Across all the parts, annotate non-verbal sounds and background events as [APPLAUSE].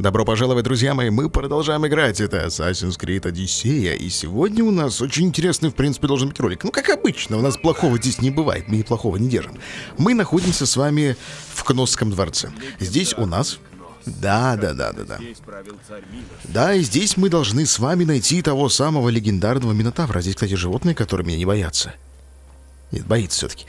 Добро пожаловать, друзья мои, мы продолжаем играть. Это Assassin's Creed Odyssey, и сегодня у нас очень интересный, в принципе, должен быть ролик. Ну, как обычно, у нас плохого здесь не бывает, мы и плохого не держим. Мы находимся с вами в Кносском дворце. Здесь у нас... Да, да, да, да, да. Да, и здесь мы должны с вами найти того самого легендарного Минотавра. Здесь, кстати, животные, которые меня не боятся. Нет, боится все-таки.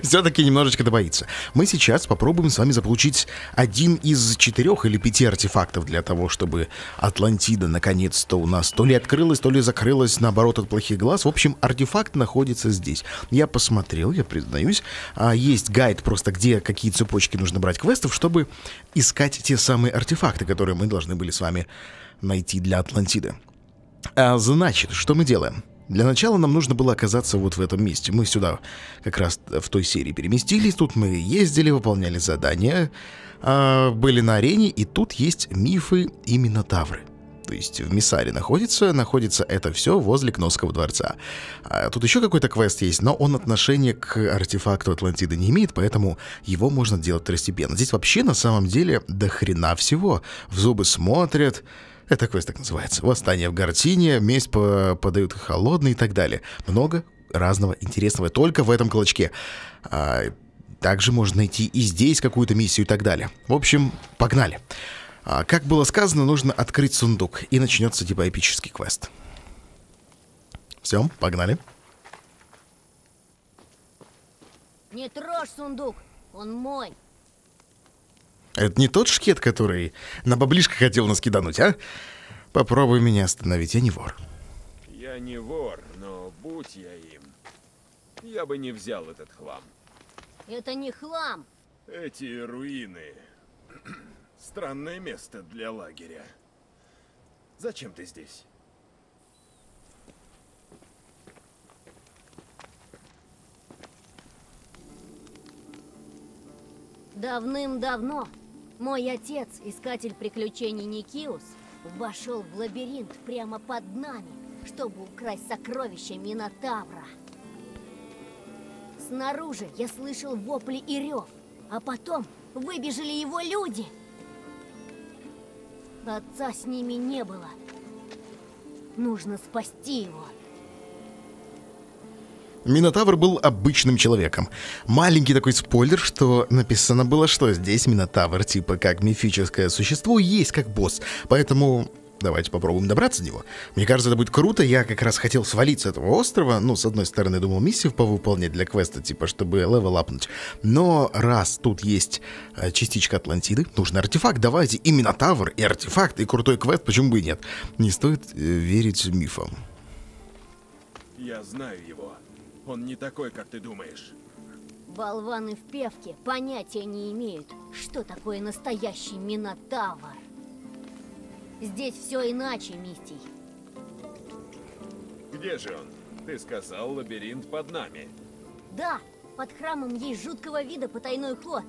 [LAUGHS] все-таки немножечко да боится. Мы сейчас попробуем с вами заполучить один из четырех или пяти артефактов для того, чтобы Атлантида наконец-то у нас то ли открылась, то ли закрылась, наоборот, от плохих глаз. В общем, артефакт находится здесь. Я посмотрел, я признаюсь. А, есть гайд просто, где какие цепочки нужно брать квестов, чтобы искать те самые артефакты, которые мы должны были с вами найти для Атлантиды. А, значит, что мы делаем? Для начала нам нужно было оказаться вот в этом месте. Мы сюда как раз в той серии переместились. Тут мы ездили, выполняли задания, э, были на арене, и тут есть мифы и минотавры. То есть в Миссаре находится, находится это все возле Кносского дворца. А тут еще какой-то квест есть, но он отношения к артефакту Атлантиды не имеет, поэтому его можно делать второстепенно. Здесь вообще на самом деле до хрена всего. В зубы смотрят, это квест так называется. Восстание в Гартине, месть по подают холодный и так далее. Много разного интересного только в этом клочке. А, также можно найти и здесь какую-то миссию и так далее. В общем, погнали. А, как было сказано, нужно открыть сундук, и начнется типа эпический квест. Все, погнали. Не трожь сундук, он мой. Это не тот шкет, который на баблишко хотел нас кидануть, а? Попробуй меня остановить, я не вор. Я не вор, но будь я им, я бы не взял этот хлам. Это не хлам. Эти руины... [CLEARS THROAT] Странное место для лагеря. Зачем ты здесь? Давным-давно мой отец, искатель приключений Никиус, вошел в лабиринт прямо под нами, чтобы украсть сокровища Минотавра. Снаружи я слышал вопли и рев, а потом выбежали его люди. Отца с ними не было. Нужно спасти его. Минотавр был обычным человеком. Маленький такой спойлер, что написано было, что здесь Минотавр, типа как мифическое существо, есть как босс. Поэтому давайте попробуем добраться до него. Мне кажется, это будет круто. Я как раз хотел свалить с этого острова. Ну, с одной стороны, думал миссию повыполнять для квеста, типа, чтобы level апнуть. Но раз тут есть э, частичка Атлантиды, нужен артефакт, давайте и Минотавр, и артефакт, и крутой квест, почему бы и нет. Не стоит э, верить мифам. Я знаю его. Он не такой, как ты думаешь. Болваны в певке понятия не имеют, что такое настоящий Минотавр. Здесь все иначе, Мистий. Где же он? Ты сказал, лабиринт под нами. Да, под храмом есть жуткого вида потайной ход.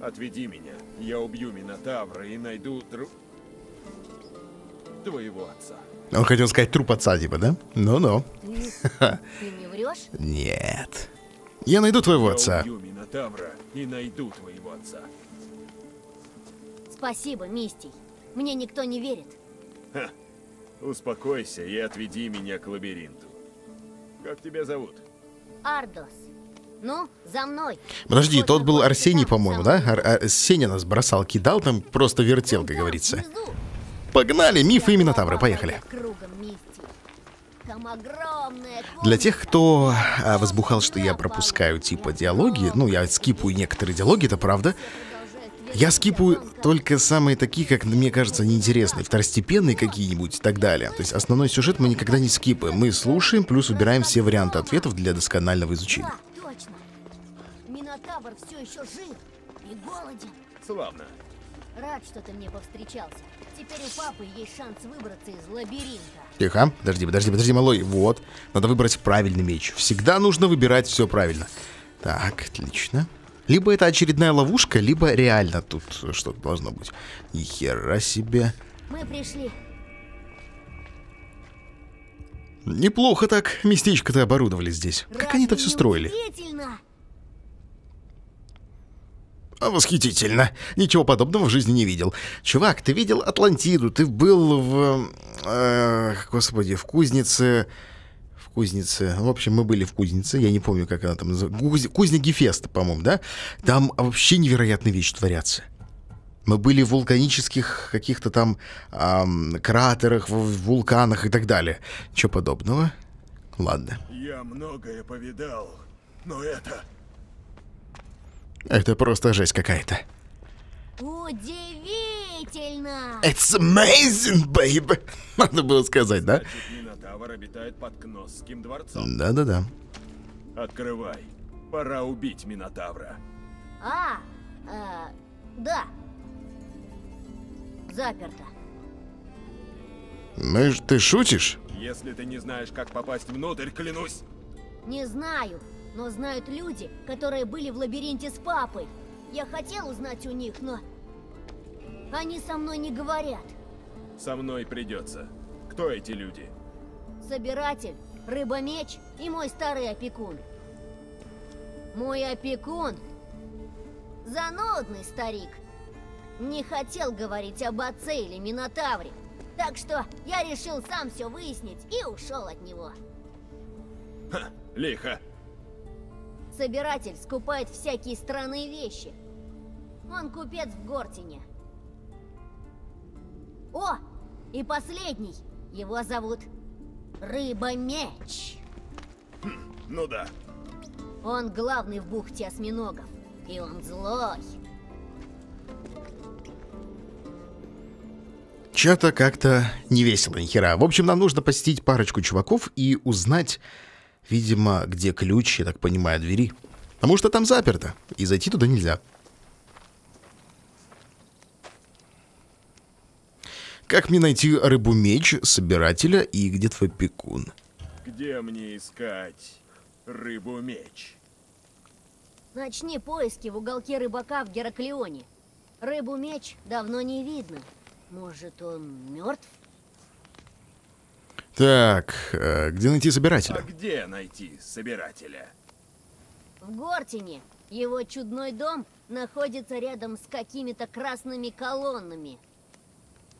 Отведи меня. Я убью Минотавра и найду тру... твоего отца. Он хотел сказать труп отца, типа, да? Ну-ну. Ты, ты [LAUGHS] не врешь? Нет. Я найду твоего Я отца. Минотавра и найду твоего отца. Спасибо, Мистий. Мне никто не верит. Ха. Успокойся и отведи меня к лабиринту. Как тебя зовут? Ардос. Ну, за мной. Подожди, тот был Арсений, по-моему, да? Ар- а- Сеня нас бросал, кидал, там просто вертел, как Там, говорится. Погнали, мифы и Минотавры, поехали. кругом, Мистий. Для тех, кто а, возбухал, что я пропускаю типа диалоги, ну, я скипаю некоторые диалоги, это правда. Я скипаю только самые такие, как мне кажется, неинтересные, второстепенные какие-нибудь и так далее. То есть основной сюжет мы никогда не скипаем. Мы слушаем, плюс выбираем все варианты ответов для досконального изучения. Точно. Минотавр все еще жив и голоден. Славно. Рад, что ты мне повстречался. Теперь у папы есть шанс выбраться из лабиринта. Тихо, подожди, подожди, подожди, малой. Вот, надо выбрать правильный меч. Всегда нужно выбирать все правильно. Так, отлично. Либо это очередная ловушка, либо реально тут что-то должно быть. Ни хера себе. Мы пришли. Неплохо так местечко-то оборудовали здесь. Как они это все строили? удивительно? А, Восхитительно. Ничего подобного в жизни не видел. Чувак, ты видел Атлантиду, ты был в... э, господи, в кузнице... В кузнице... В общем, мы были в кузнице, я не помню, как она там называется. Куз- Кузня Гефеста, по-моему, да? Там вообще невероятные вещи творятся. Мы были в вулканических каких-то там ам, кратерах, в вулканах и так далее. Ничего подобного. Ладно. Я многое повидал, но это... Это просто жесть какая-то. Удивительно! It's amazing, baby! [LAUGHS] Надо было сказать, да? Минотавр обитает под Кносским дворцом. Да-да-да. Открывай. Пора убить Минотавра. А, а, да. Заперто. Ну, ж- ты шутишь? Если ты не знаешь, как попасть внутрь, клянусь. Не знаю, но знают люди, которые были в лабиринте с папой. Я хотел узнать у них, но... Они со мной не говорят. Со мной придется. Кто эти люди? Собиратель, рыба-меч и мой старый опекун. Мой опекун... Занудный старик. Не хотел говорить об отце или Минотавре. Так что я решил сам все выяснить и ушел от него. Ха, лихо. Собиратель скупает всякие странные вещи. Он купец в Гортине. О, и последний. Его зовут Рыба-меч. Ну да. Он главный в бухте осьминогов. И он злой. Чё-то как-то не весело, ни хера. В общем, нам нужно посетить парочку чуваков и узнать, видимо, где ключ, я так понимаю, двери. Потому что там заперто, и зайти туда нельзя. Как мне найти рыбу-меч, собирателя и где твой пекун? Где мне искать рыбу-меч? Начни поиски в уголке рыбака в Гераклеоне. Рыбу-меч давно не видно. Может, он мертв? Так, э, где найти А собирателя? где найти собирателя? В Гортине. Его чудной дом находится рядом с какими-то красными колоннами.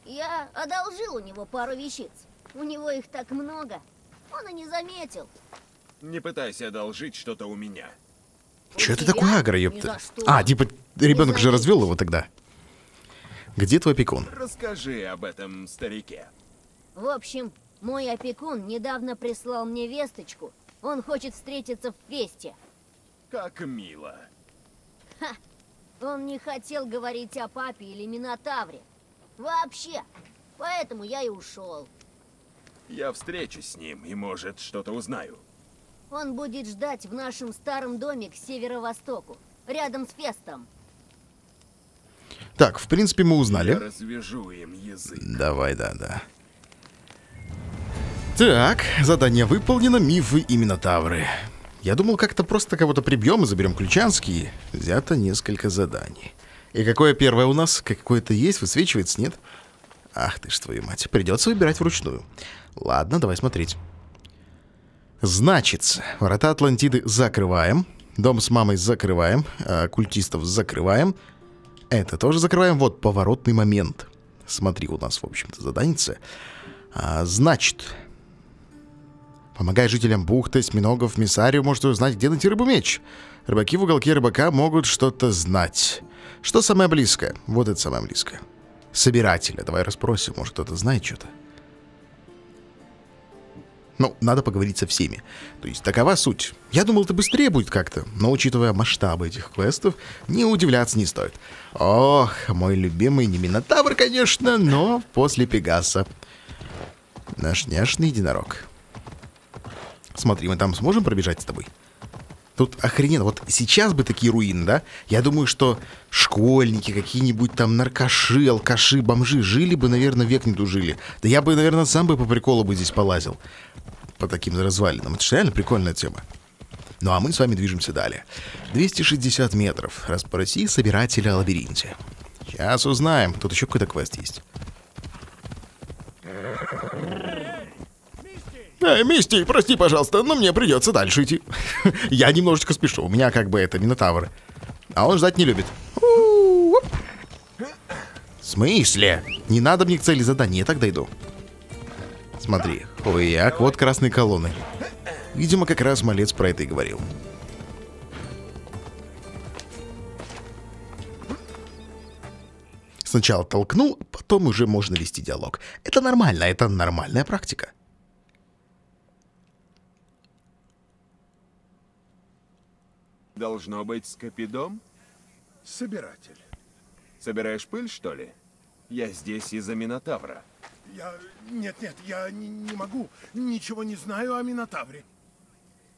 Я одолжил у него пару вещиц. У него их так много. Он и не заметил. Не пытайся одолжить что-то у меня. Чё ты такой агро, ёпта? А, типа, ребенок же развел его тогда. Где твой пекун? Расскажи об этом старике. В общем, мой опекун недавно прислал мне весточку. Он хочет встретиться в Фесте. Как мило. Он не хотел говорить о папе или Минотавре. Вообще. Поэтому я и ушел. Я встречусь с ним и, может, что-то узнаю. Он будет ждать в нашем старом доме к северо-востоку, рядом с Фестом. Так, в принципе, мы Я узнали. развяжу им язык. Давай, да-да. Так, задание выполнено, мифы и минотавры. Я думал, как-то просто кого-то прибьем и заберем ключанские. Взято несколько заданий. И какое первое у нас? Какое-то есть, высвечивается, нет? Ах ты ж твою мать, придется выбирать вручную. Ладно, давай смотреть. Значит, врата Атлантиды закрываем. Дом с мамой закрываем. а, культистов закрываем. Это тоже закрываем. Вот поворотный момент. Смотри, у нас, в общем-то, заданица. А, значит, помогая жителям бухты, осьминогов, миссарию, можете узнать, где найти рыбу-меч. Рыбаки в уголке рыбака могут что-то знать. Что самое близкое? Вот это самое близкое. Собирателя. Давай расспросим, может, кто-то знает что-то. Ну, надо поговорить со всеми. То есть такова суть. Я думал, это быстрее будет как-то, но учитывая масштабы этих квестов, не удивляться не стоит. Ох, мой любимый не Минотавр, конечно, но после Пегаса. Наш няшный единорог. Смотри, мы там сможем пробежать с тобой? Тут охрененно. Вот сейчас бы такие руины, да? Я думаю, что школьники, какие-нибудь там наркоши, алкаши, бомжи жили бы, наверное, век не дожили. Да я бы, наверное, сам бы по приколу бы здесь полазил. По таким развалинам. Это же реально прикольная тема. Ну а мы с вами движемся далее. 260 метров. Расспроси собирателя о лабиринте. Сейчас узнаем. Тут еще какой-то квест есть. Эй, Мисти, прости, пожалуйста, но мне придется дальше идти. [LAUGHS] Я немножечко спешу, у меня как бы это Минотавр. А он ждать не любит. смысле? Не надо мне к цели задания, я так дойду. Смотри, хуяк, вот красные колонны. Видимо, как раз малец про это и говорил. Сначала толкнул, потом уже можно вести диалог. Это нормально, это нормальная практика. Должно быть Скопидом? Собиратель. Собираешь пыль, что ли? Я здесь из-за Минотавра. Я... Нет-нет, я не, не могу. Ничего не знаю о Минотавре.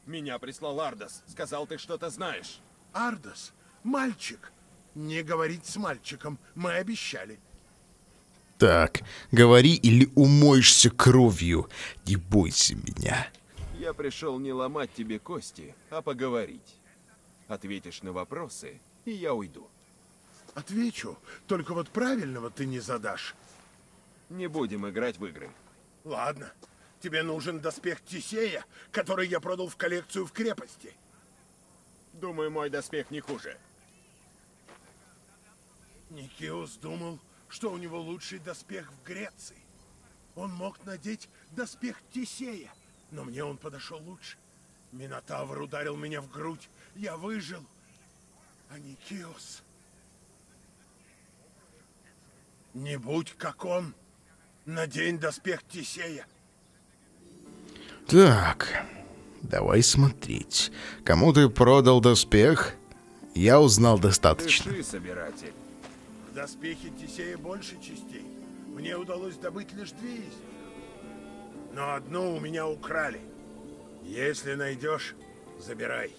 Меня прислал Ардас. Сказал, ты что-то знаешь. Ардас, мальчик. Не говорить с мальчиком. Мы обещали. Так, говори или умоешься кровью. Не бойся меня. Я пришел не ломать тебе кости, а поговорить. Ответишь на вопросы, и я уйду. Отвечу, только вот правильного ты не задашь. Не будем играть в игры. Ладно. Тебе нужен доспех Тисея, который я продал в коллекцию в крепости. Думаю, мой доспех не хуже. Никиус думал, что у него лучший доспех в Греции. Он мог надеть доспех Тисея, но мне он подошел лучше. Минотавр ударил меня в грудь, я выжил. А Никиус... Не будь как он. Надень доспех Тисея. Так, давай смотреть. Кому ты продал доспех? Я узнал достаточно. Пиши, собиратель. В доспехе Тисея больше частей. Мне удалось добыть лишь две из них. Но одну у меня украли. Если найдешь, забирай.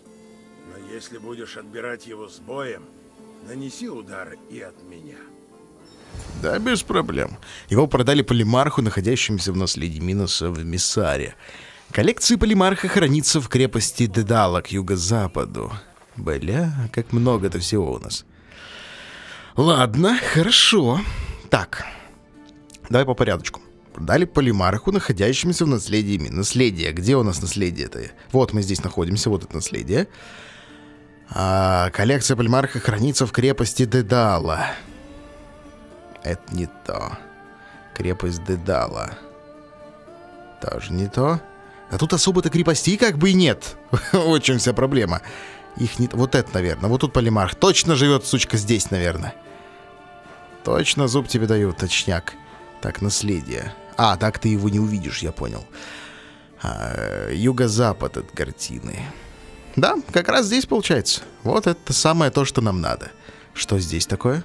Но если будешь отбирать его с боем, нанеси удар и от меня. Да, без проблем. Его продали полимарху, находящемуся в наследии Миноса в Миссаре. Коллекция полимарха хранится в крепости Дедала к юго-западу. Бля, как много-то всего у нас. Ладно, хорошо. Так, давай по порядочку. Продали полимарху, находящемуся в наследии. Наследие. Где у нас наследие-то? Вот мы здесь находимся, вот это наследие. А, коллекция полимарха хранится в крепости Дедала. Это не то. Крепость Дедала. Тоже не то. А тут особо-то крепостей как бы и нет. [LAUGHS] В чем вся проблема. Их не... Вот это, наверное. Вот тут полимарх. Точно живет, сучка, здесь, наверное. Точно зуб тебе дают, точняк. Так, наследие. А, так ты его не увидишь, я понял. А, юго-запад от картины. Да, как раз здесь получается. Вот это самое то, что нам надо. Что здесь такое?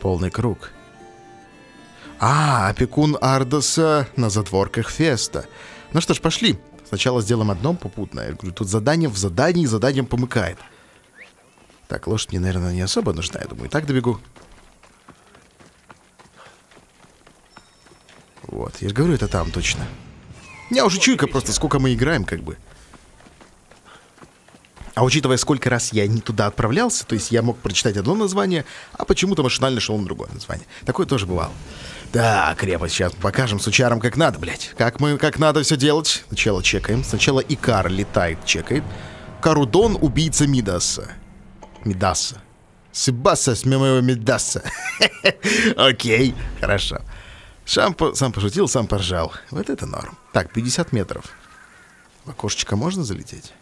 Полный круг. А, опекун Ардоса на затворках Феста. Ну что ж, пошли. Сначала сделаем одно попутное. Я говорю, тут задание в задании заданием помыкает. Так, лошадь мне, наверное, не особо нужна, я думаю. Так добегу. Вот, я же говорю, это там точно. Я уже чуйка просто, сколько мы играем, как бы. А учитывая, сколько раз я не туда отправлялся, то есть я мог прочитать одно название, а почему-то машинально шел на другое название. Такое тоже бывало. Да, крепость, сейчас покажем с учаром, как надо, блядь. Как мы, как надо все делать. Сначала чекаем. Сначала Икар летает, чекает. Карудон, убийца Мидаса. Мидаса. Сибаса с моего Мидаса. [LAUGHS] Окей, хорошо. Сам, сам пошутил, сам поржал. Вот это норм. Так, 50 метров. В окошечко можно залететь?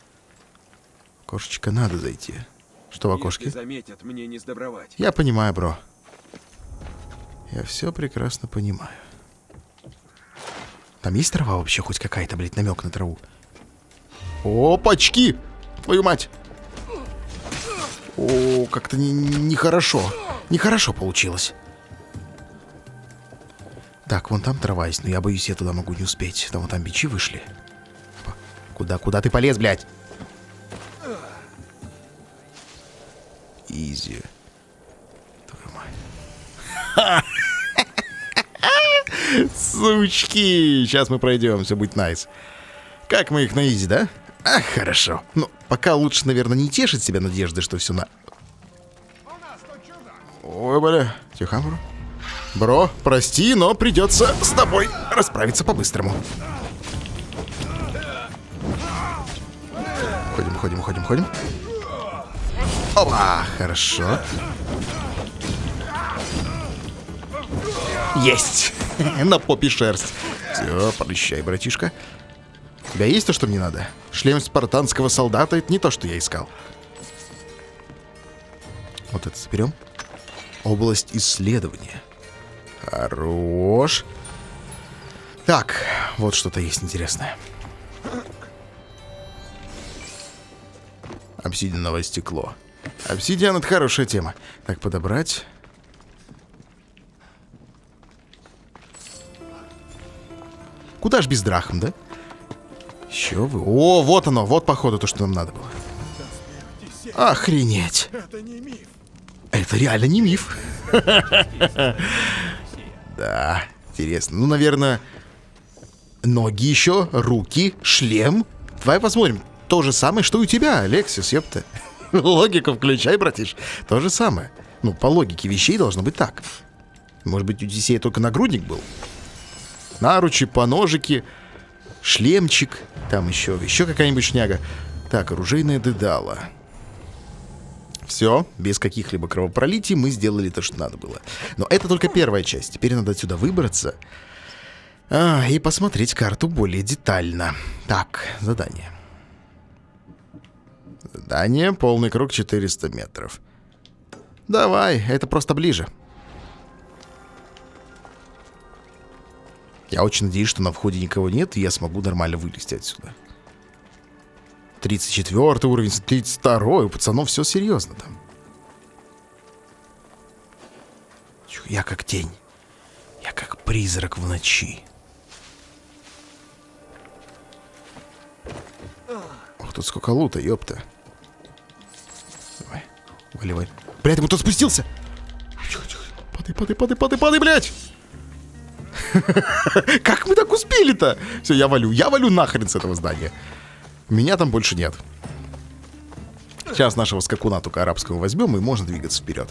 В окошечко надо зайти. Что в окошке? Если заметят, мне не сдобровать. Я понимаю, бро. Я все прекрасно понимаю. Там есть трава вообще хоть какая-то, блядь, намек на траву? Опачки! Твою мать! О, как-то нехорошо. Не нехорошо получилось. Так, вон там трава есть, но я боюсь, я туда могу не успеть. Там вон там бичи вышли. Куда, куда ты полез, блядь? Изи. Твою мать. Сучки! Сейчас мы пройдем, все будет найс. Как мы их на изи, да? А, хорошо. Ну, пока лучше, наверное, не тешить себя надеждой, что все на... Ой, бля. Тихо, бро. Бро, прости, но придется с тобой расправиться по-быстрому. Ходим, ходим, ходим, ходим. Опа, хорошо. Есть! [LAUGHS] На попе шерсть. Все, прощай, братишка. У тебя есть то, что мне надо? Шлем спартанского солдата — это не то, что я искал. Вот это заберем. Область исследования. Хорош. Так, вот что-то есть интересное. Обсидиановое стекло. Обсидиан — это хорошая тема. Так, подобрать. Куда ж без драхм, да? Еще вы... О, вот оно, вот походу то, что нам надо было. Охренеть. Это не миф. Это реально не миф. [LAUGHS] Да, интересно. Ну, наверное, ноги еще, руки, шлем. Давай посмотрим. То же самое, что у тебя, Алексис, ёпта. [LAUGHS] Логику включай, братиш. То же самое. Ну, по логике вещей должно быть так. Может быть, у Одиссея только нагрудник был? Наручи, поножики, шлемчик. Там еще, еще какая-нибудь шняга. Так, оружейная дедала. Все, без каких-либо кровопролитий мы сделали то, что надо было. Но это только первая часть. Теперь надо отсюда выбраться. А, и посмотреть карту более детально. Так, задание. Задание, полный круг 400 метров. Давай, это просто ближе. Я очень надеюсь, что на входе никого нет, и я смогу нормально вылезти отсюда. 34 уровень, 32 у пацанов все серьезно там. Я как тень. Я как призрак в ночи. Ох, тут сколько лута, ёпта. Выливай. Блядь, ему тут спустился! Тихо, тихо. Падай, падай, падай, падай, падай, блядь! [LAUGHS] Как мы так успели-то? Все, я валю, я валю нахрен с этого здания. Меня там больше нет. Сейчас нашего скакуна только арабского возьмем, и можно двигаться вперед.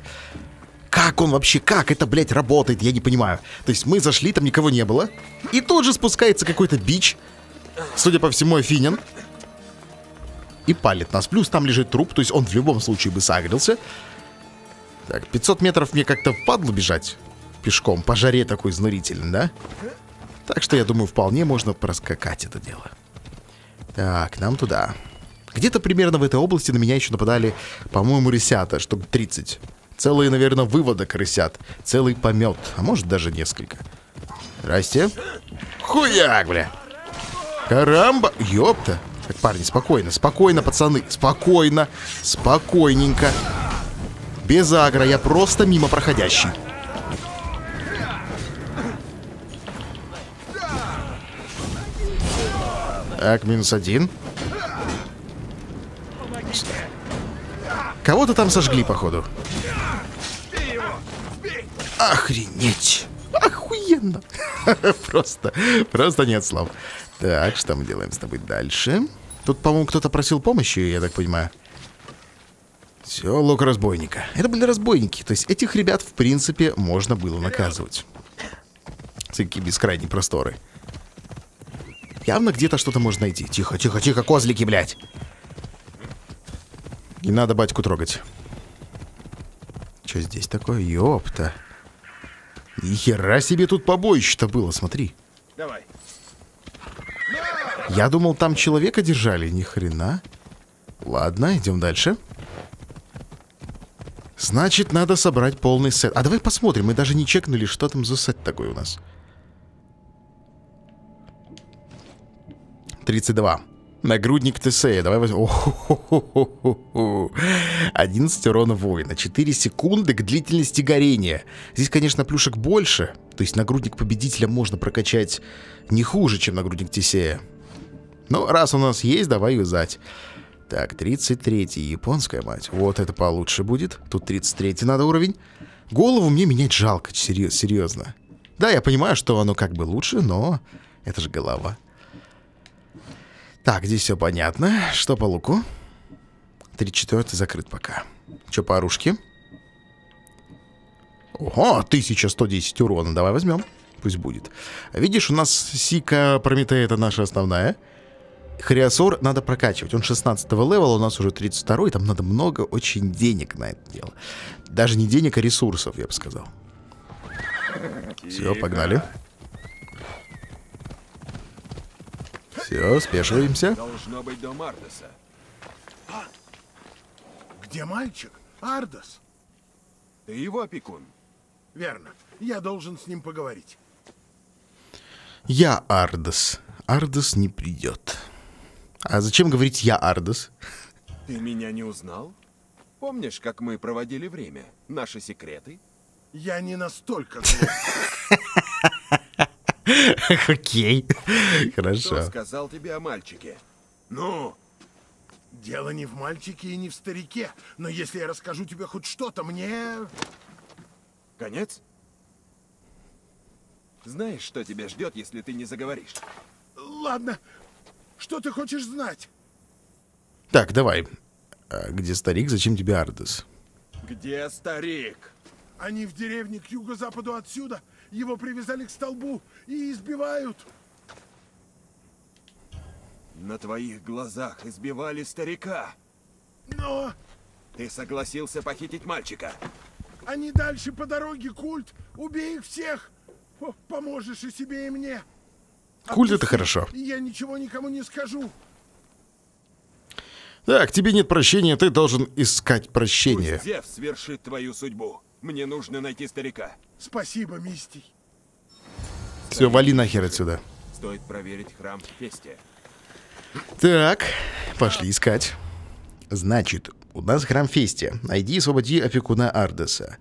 Как он вообще, как это, блядь, работает, я не понимаю. То есть мы зашли, там никого не было, и тут же спускается какой-то бич, судя по всему, Афинин, и палит нас. Плюс там лежит труп, то есть он в любом случае бы сагрился. Так, 500 метров мне как-то впадло бежать пешком, по жаре такой изнурительный, да? Так что, я думаю, вполне можно проскакать это дело. Так, нам туда. Где-то примерно в этой области на меня еще нападали, по-моему, рысята, штук 30. Целые, наверное, выводок рысят. Целый помет, а может даже несколько. Здрасте. Хуяк, бля. Карамба. Ёпта. Так, парни, спокойно, спокойно, пацаны. Спокойно, спокойненько. Без агро, я просто мимо проходящий. Так, минус один. Кого-то там сожгли, походу. Охренеть. Охуенно. [LAUGHS] Просто, просто нет слов. Так, что мы делаем с тобой дальше? Тут, по-моему, кто-то просил помощи, я так понимаю. Все, лук разбойника. Это были разбойники. То есть этих ребят, в принципе, можно было наказывать. Такие бескрайние просторы. Явно где-то что-то можно найти. Тихо, тихо, тихо, козлики, блядь. Не надо батьку трогать. Что здесь такое? Ёпта. Ни хера себе тут побоище-то было, смотри. Давай. Я думал, там человека держали. Ни хрена. Ладно, идем дальше. Значит, надо собрать полный сет. А давай посмотрим. Мы даже не чекнули, что там за сет такой у нас. 32. Нагрудник Тесея. Давай возьмем. 11 урона воина. 4 секунды к длительности горения. Здесь, конечно, плюшек больше. То есть нагрудник победителя можно прокачать не хуже, чем нагрудник Тесея. Но раз у нас есть, давай юзать. Так, 33-й, японская мать. Вот это получше будет. Тут 33-й надо уровень. Голову мне менять жалко, серьез, серьезно. Да, я понимаю, что оно как бы лучше, но это же голова. Так, здесь все понятно. Что по луку? 34 закрыт пока. Что по оружке? Ого, 1110 урона. Давай возьмем. Пусть будет. Видишь, у нас Сика Прометея это наша основная. Хриосор надо прокачивать. Он 16 левела, у нас уже 32 Там надо много очень денег на это дело. Даже не денег, а ресурсов, я бы сказал. Все, погнали. Все, спешиваемся. Должно быть дом Ардеса. Где мальчик? Ардос. Ты его опекун. Верно. Я должен с ним поговорить. Я Ардос. Ардос не придет. А зачем говорить я Ардос? Ты меня не узнал? Помнишь, как мы проводили время? Наши секреты? Я не настолько. [LAUGHS] Окей. Кто Хорошо. сказал тебе о мальчике? Ну, Дело не в мальчике и не в старике. Но если я расскажу тебе хоть что-то, мне... конец? Знаешь, что тебя ждет, если ты не заговоришь? Ладно. Что ты хочешь знать? Так, давай. А где старик? Зачем тебе Ардос? Где старик? Они в деревне к юго-западу отсюда. Его привязали к столбу и избивают. На твоих глазах избивали старика. Но Ты согласился похитить мальчика. они дальше по дороге, культ. Убей их всех. О, Поможешь и себе, и мне. Культ это хорошо. Я ничего никому не скажу. Так, тебе нет прощения, ты должен искать прощения. Пусть Зевс свершит твою судьбу. Мне нужно найти старика. Спасибо, Мистий. Все, вали нахер отсюда. Стоит проверить храм в Фесте. Так, пошли искать. Значит, у нас храм Фестия. Найди и освободи опекуна Ардеса.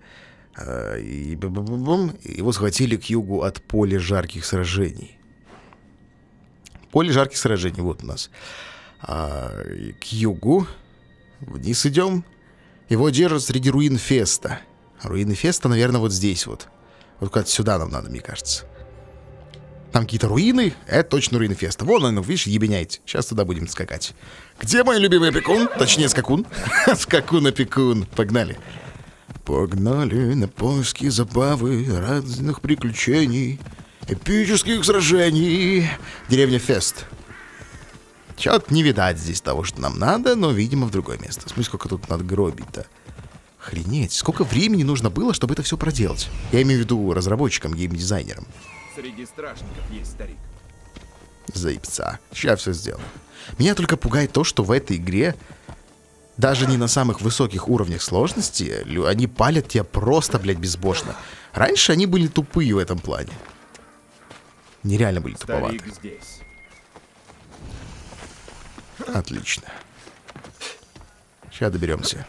А, И его схватили к югу от поля жарких сражений. Поле жарких сражений, вот у нас. А, к югу вниз идем. Его держат среди руин Феста. Руины Феста, наверное, вот здесь вот. Вот куда-то сюда нам надо, мне кажется. Там какие-то руины. Это точно руины Феста. Вон он, видишь, ебеняете. Сейчас туда будем скакать. Где мой любимый опекун? Точнее, скакун. [LAUGHS] Скакун-опекун. Погнали. Погнали на поиски забавы, разных приключений, эпических сражений. Деревня Фест. Чё-то не видать здесь того, что нам надо, но, видимо, в другое место. Смотри, сколько тут надо гробить-то. Охренеть, сколько времени нужно было, чтобы это все проделать. Я имею в виду разработчикам, геймдизайнерам. Среди стражников есть старик. Заебца. Сейчас все сделаю. Меня только пугает то, что в этой игре даже не на самых высоких уровнях сложности они палят тебя просто, блядь, безбожно. Раньше они были тупые в этом плане. Нереально были туповаты. Отлично. Сейчас доберемся.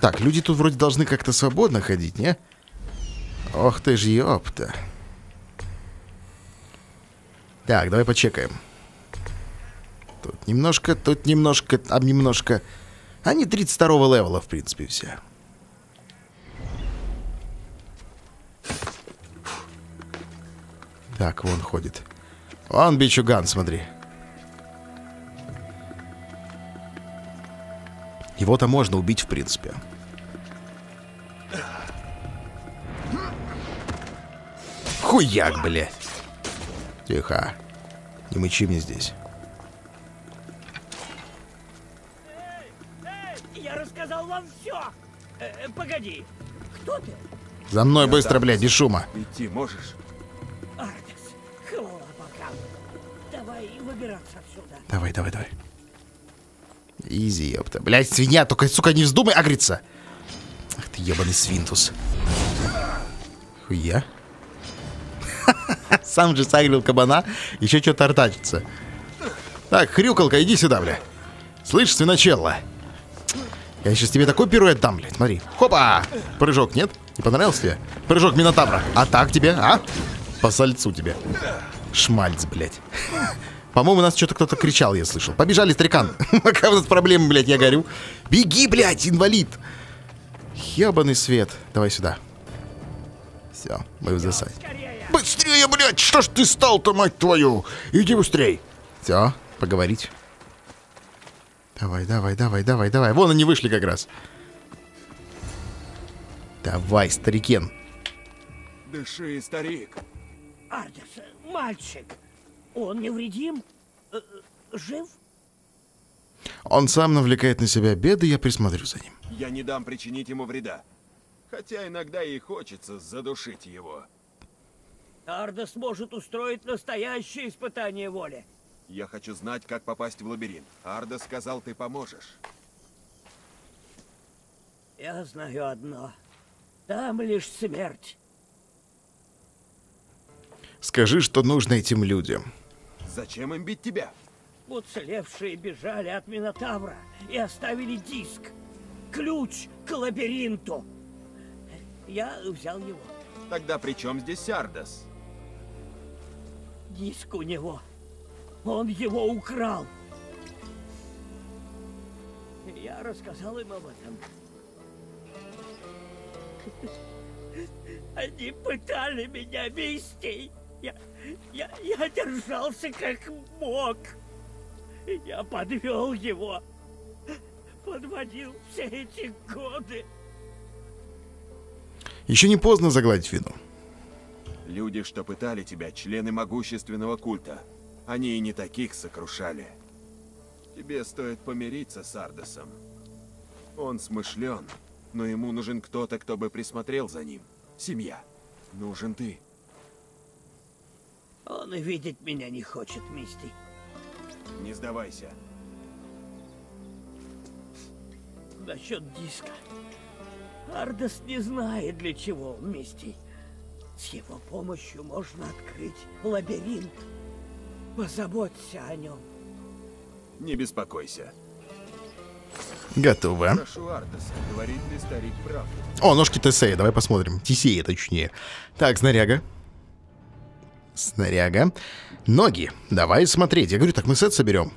Так, люди тут вроде должны как-то свободно ходить, не? Ох ты ж ёпта. Так, давай почекаем. Тут немножко, тут немножко, там немножко. Они 32 левела, в принципе, все. Так, вон ходит. Вон бичуган, смотри. Его-то можно убить, в принципе. Хуяк, блядь. Тихо. Не мычи мне здесь. Я рассказал вам все. погоди. Кто ты? За мной быстро, блядь, без шума. Идти можешь? Ардес. Хвала богам. Давай выбираться отсюда. Давай, давай, давай. Изи, ёпта. Блядь, свинья, только, сука, не вздумай агриться. Ах ты ебаный свинтус. Хуя. Сам же сагрил кабана, еще что-то артачится. Так, хрюкалка, иди сюда, бля. Слышь, свиночелла. Я сейчас тебе такой пируэт дам, блядь, смотри. Хопа! Прыжок, нет? Не понравился тебе? Прыжок Минотавра. А так тебе, а? По сальцу тебе. Шмальц, блядь. По-моему, нас что-то кто-то кричал, я слышал. Побежали, старикан. [LAUGHS] Какая у нас проблема, блядь, я горю. Беги, блядь, инвалид. Ебаный свет. Давай сюда. Все, мы в засаде. Быстрее, блядь, что ж ты стал-то, мать твою? Иди быстрей. Все, поговорить. Давай, давай, давай, давай, давай. Вон они вышли как раз. Давай, старикен. Дыши, старик. Ардес, мальчик. Он невредим? Э, э, Жив? Он сам навлекает на себя беды, я присмотрю за ним. Я не дам причинить ему вреда. Хотя иногда и хочется задушить его. Ардас может устроить настоящее испытание воли. Я хочу знать, как попасть в лабиринт. Арда сказал, ты поможешь. Я знаю одно. Там лишь смерть. Скажи, что нужно этим людям. Зачем им бить тебя? Уцелевшие бежали от Минотавра и оставили диск. Ключ к лабиринту. Я взял его. Тогда при чем здесь Ардас? Диск у него. Он его украл. Я рассказал им об этом. Они пытали меня вести. Я, я, я держался как мог. Я подвел его. Подводил все эти годы. Еще не поздно загладить вину. Люди, что пытали тебя, члены могущественного культа. Они и не таких сокрушали. Тебе стоит помириться с Ардасом. Он смышлен, но ему нужен кто-то, кто бы присмотрел за ним. Семья. Нужен ты. Он и видеть меня не хочет, Мисти. Не сдавайся. Насчет диска. Ардас не знает, для чего он Мисти. С его помощью можно открыть лабиринт. Позаботься о нем. Не беспокойся. Готово. Прошу Ардаса, говорит ли старик правду. О, ножки Тесея, давай посмотрим. Тесея, точнее. Так, снаряга. Снаряга. Ноги. Давай смотреть. Я говорю, так мы сет соберем.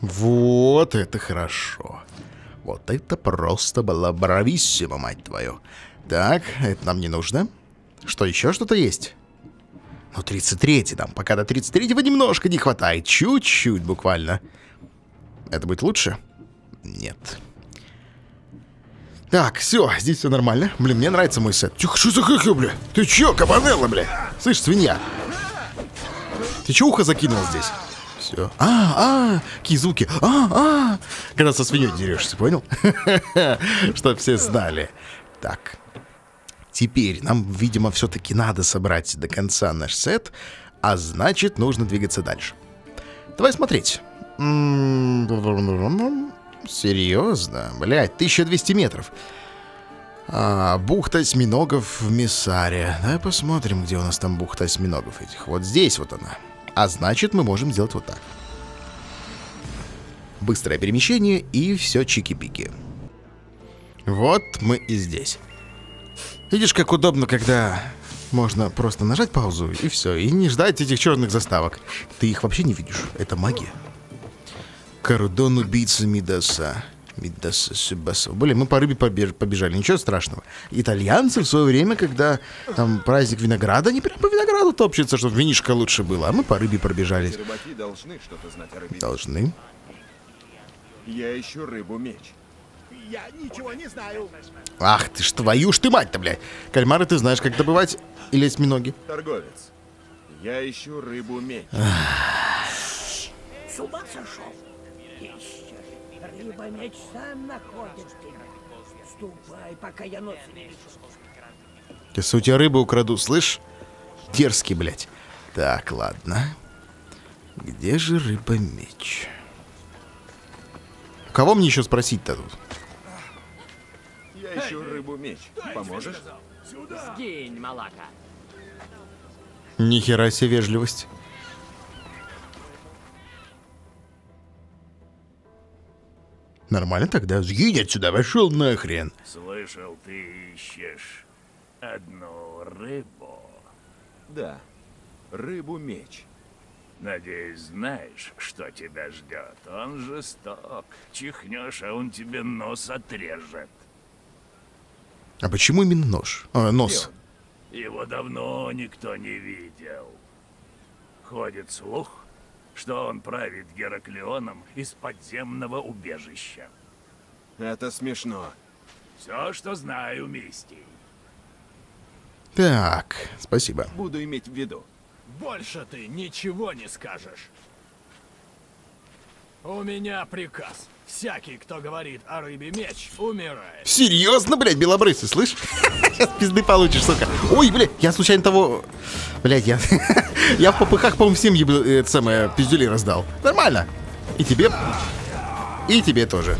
Вот это хорошо. Вот это просто было брависсимо, мать твою. Так, это нам не нужно. Что, еще что-то есть? Ну, 33-й там. Пока до 33-го немножко не хватает. Чуть-чуть буквально. Это будет лучше? Нет. Так, все, здесь все нормально. Блин, мне нравится мой сет. Тихо, что за хахи, бля? Ты че, кабанелла, бля? Слышь, свинья. Ты че ухо закинул здесь? Все. А, а, какие звуки. А, а. Когда со свиньей дерешься, понял? [LAUGHS] Чтоб все знали. Так. Теперь нам, видимо, все-таки надо собрать до конца наш сет, а значит, нужно двигаться дальше. Давай смотреть. Серьезно? Блять, 1200 метров. А, бухта осьминогов в Миссаре. Давай посмотрим, где у нас там бухта осьминогов этих. Вот здесь вот она. А значит, мы можем сделать вот так. Быстрое перемещение и все чики-пики. Вот мы и здесь. Видишь, как удобно, когда можно просто нажать паузу и все, и не ждать этих черных заставок. Ты их вообще не видишь. Это магия. Кордон убийца Мидаса. Мидаса Сюбасов. Блин, мы по рыбе побеж- побежали, ничего страшного. Итальянцы в свое время, когда там праздник винограда, они прям по винограду топчутся, чтобы винишко лучше было, а мы по рыбе пробежались. Рыбаки должны что-то знать о рыбе. Должны. Я ищу рыбу-меч. Я ничего не знаю. Ах ты ж твою ж ты мать-то, блядь. Кальмары ты знаешь, как добывать? Или осьминоги? Торговец. Я ищу рыбу-меч. С ума сошел? Ищешь. Рыба меч сам находит тебя. Ступай, пока я нос не вижу. Если у тебя рыбу украду, слышь? Дерзкий, блядь. Так, ладно. Где же рыба-меч? Кого мне еще спросить-то тут? Я ищу рыбу-меч. Поможешь? Сгинь, малака. Нихера себе вежливость. Нормально тогда? Сгинь отсюда, вошел нахрен. Слышал, ты ищешь одну рыбу. Да. Рыбу-меч. Надеюсь, знаешь, что тебя ждет. Он жесток. Чихнешь, а он тебе нос отрежет. А почему именно нож? А, нос. Его давно никто не видел. Ходит слух, что он правит Гераклеоном из подземного убежища. Это смешно. Все, что знаю, Мистий. Так, спасибо. Буду иметь в виду. Больше ты ничего не скажешь. У меня приказ. Всякий, кто говорит о рыбе меч, умирает. Серьезно, блядь, белобрысый, слышь? [LAUGHS] Сейчас пизды получишь, сука. Ой, блядь, я случайно того... Блядь, я... [LAUGHS] я в попыхах, по-моему, всем еб... это самое, пиздюлей раздал. Нормально. И тебе... И тебе тоже.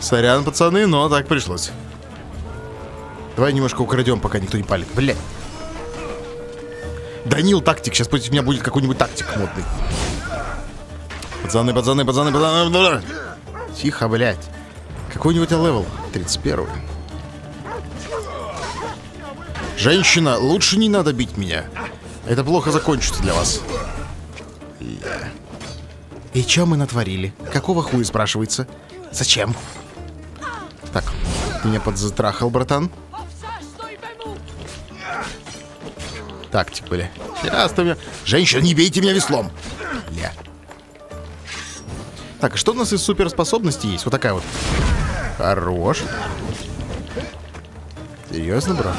Сорян, пацаны, но так пришлось. Давай немножко украдем, пока никто не палит. Блядь. Данил тактик, сейчас против меня будет какой-нибудь тактик модный. Пацаны, пацаны, пацаны, пацаны. Тихо, блядь. Какой у него тебя level? 31. Женщина, лучше не надо бить меня. Это плохо закончится для вас. И что мы натворили? Какого хуя спрашивается? Зачем? Так, меня подзатрахал, братан. Тактик, бля. Сейчас ты меня... Женщина, не бейте меня веслом. Бля. Так, что у нас из суперспособностей есть? Вот такая вот. Хорош. Серьезно, бро?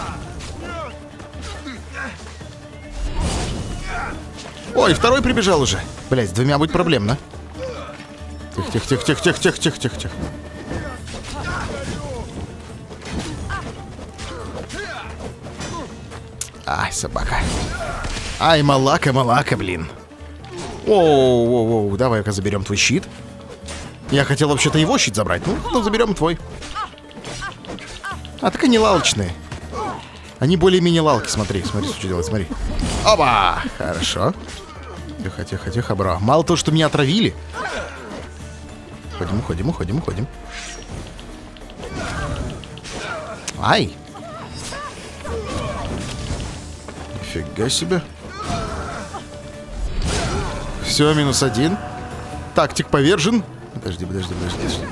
Ой, второй прибежал уже. Блять, с двумя будет проблемно. Тихо, тихо, тихо, тихо, тихо, тихо, тихо, тихо. Ай, собака. Ай, малака, малака, блин. Оу, оу, давай-ка заберем твой щит. Я хотел вообще-то его щит забрать. Ну, ну заберем твой. А, так они лалочные. Они более-менее лалки, смотри, смотри, что делать, смотри. Оба! Хорошо. Тихо, тихо, тихо, бро. Мало того, что меня отравили. Уходим, уходим, уходим, уходим. Ай! Нифига себе. Все, минус один. Тактик повержен. Подожди, подожди, подожди, подожди.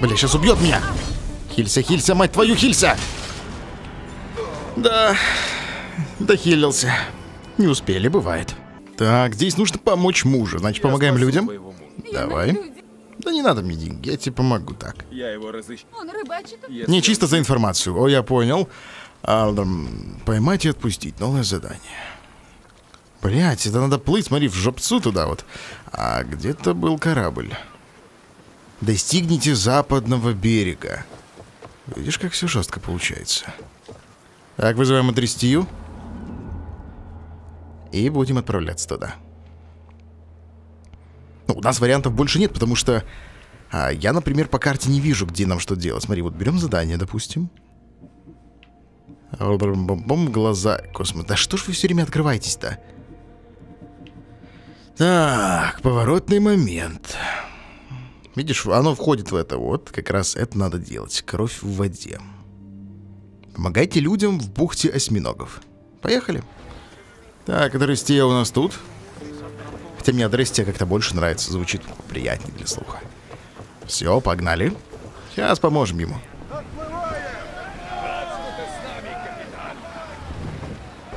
Бля, сейчас убьет меня. Хилься, хилься, мать твою, хилься! Да, дохилился. Не успели, бывает. Так, здесь нужно помочь мужу. Значит, помогаем людям. Давай. Да не надо мне деньги, я тебе помогу так. Я его разыщу. Он рыбачит. Если Не чисто за информацию. О, я понял. А, м, поймать и отпустить. Новое задание. Блять, это надо плыть, смотри, в жопцу туда вот. А где-то был корабль. Достигните западного берега. Видишь, как все жестко получается. Так, вызываем Адрестию. И будем отправляться туда. Ну, у нас вариантов больше нет, потому что а, я, например, по карте не вижу, где нам что делать. Смотри, вот берем задание, допустим. Бом-бом, глаза. Космо, да что ж вы все время открываетесь-то? Так, поворотный момент. Видишь, оно входит в это вот. Как раз это надо делать. Кровь в воде. Помогайте людям в бухте осьминогов. Поехали. Так, Адрестия у нас тут. Хотя мне Адрестия как-то больше нравится. Звучит приятнее для слуха. Все, погнали. Сейчас поможем ему.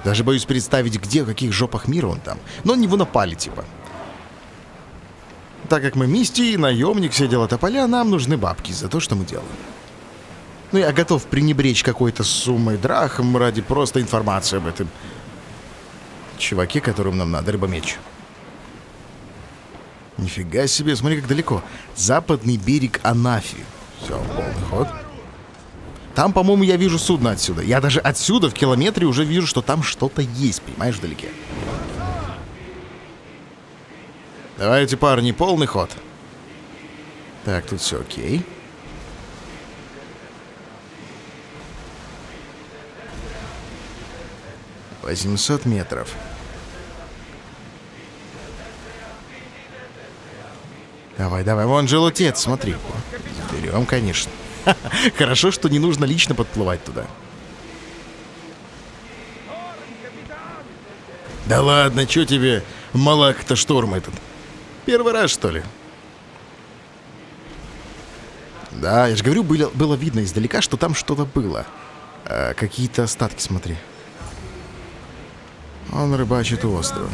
Даже боюсь представить, где, в каких жопах мира он там. Но на него напали, типа. Так как мы мисти, наемник, все дела тополя, нам нужны бабки за то, что мы делаем. Ну, я готов пренебречь какой-то суммой драхм ради просто информации об этом чуваке, которым нам надо, рыбомеч. Нифига себе, смотри, как далеко. Западный берег Анафи. Все, полный ход. Там, по-моему, я вижу судно отсюда. Я даже отсюда, в километре, уже вижу, что там что-то есть, понимаешь, вдалеке. Давайте, парни, полный ход. Так, тут все окей. Восемьсот метров. Давай, давай, вон желтец, смотри. Берем, конечно. [LAUGHS] Хорошо, что не нужно лично подплывать туда. Да ладно, что тебе, малак-то шторм этот? Первый раз, что ли? Да, я же говорю, было, было видно издалека, что там что-то было. А, Какие-то остатки, смотри. Он рыбачит у острова.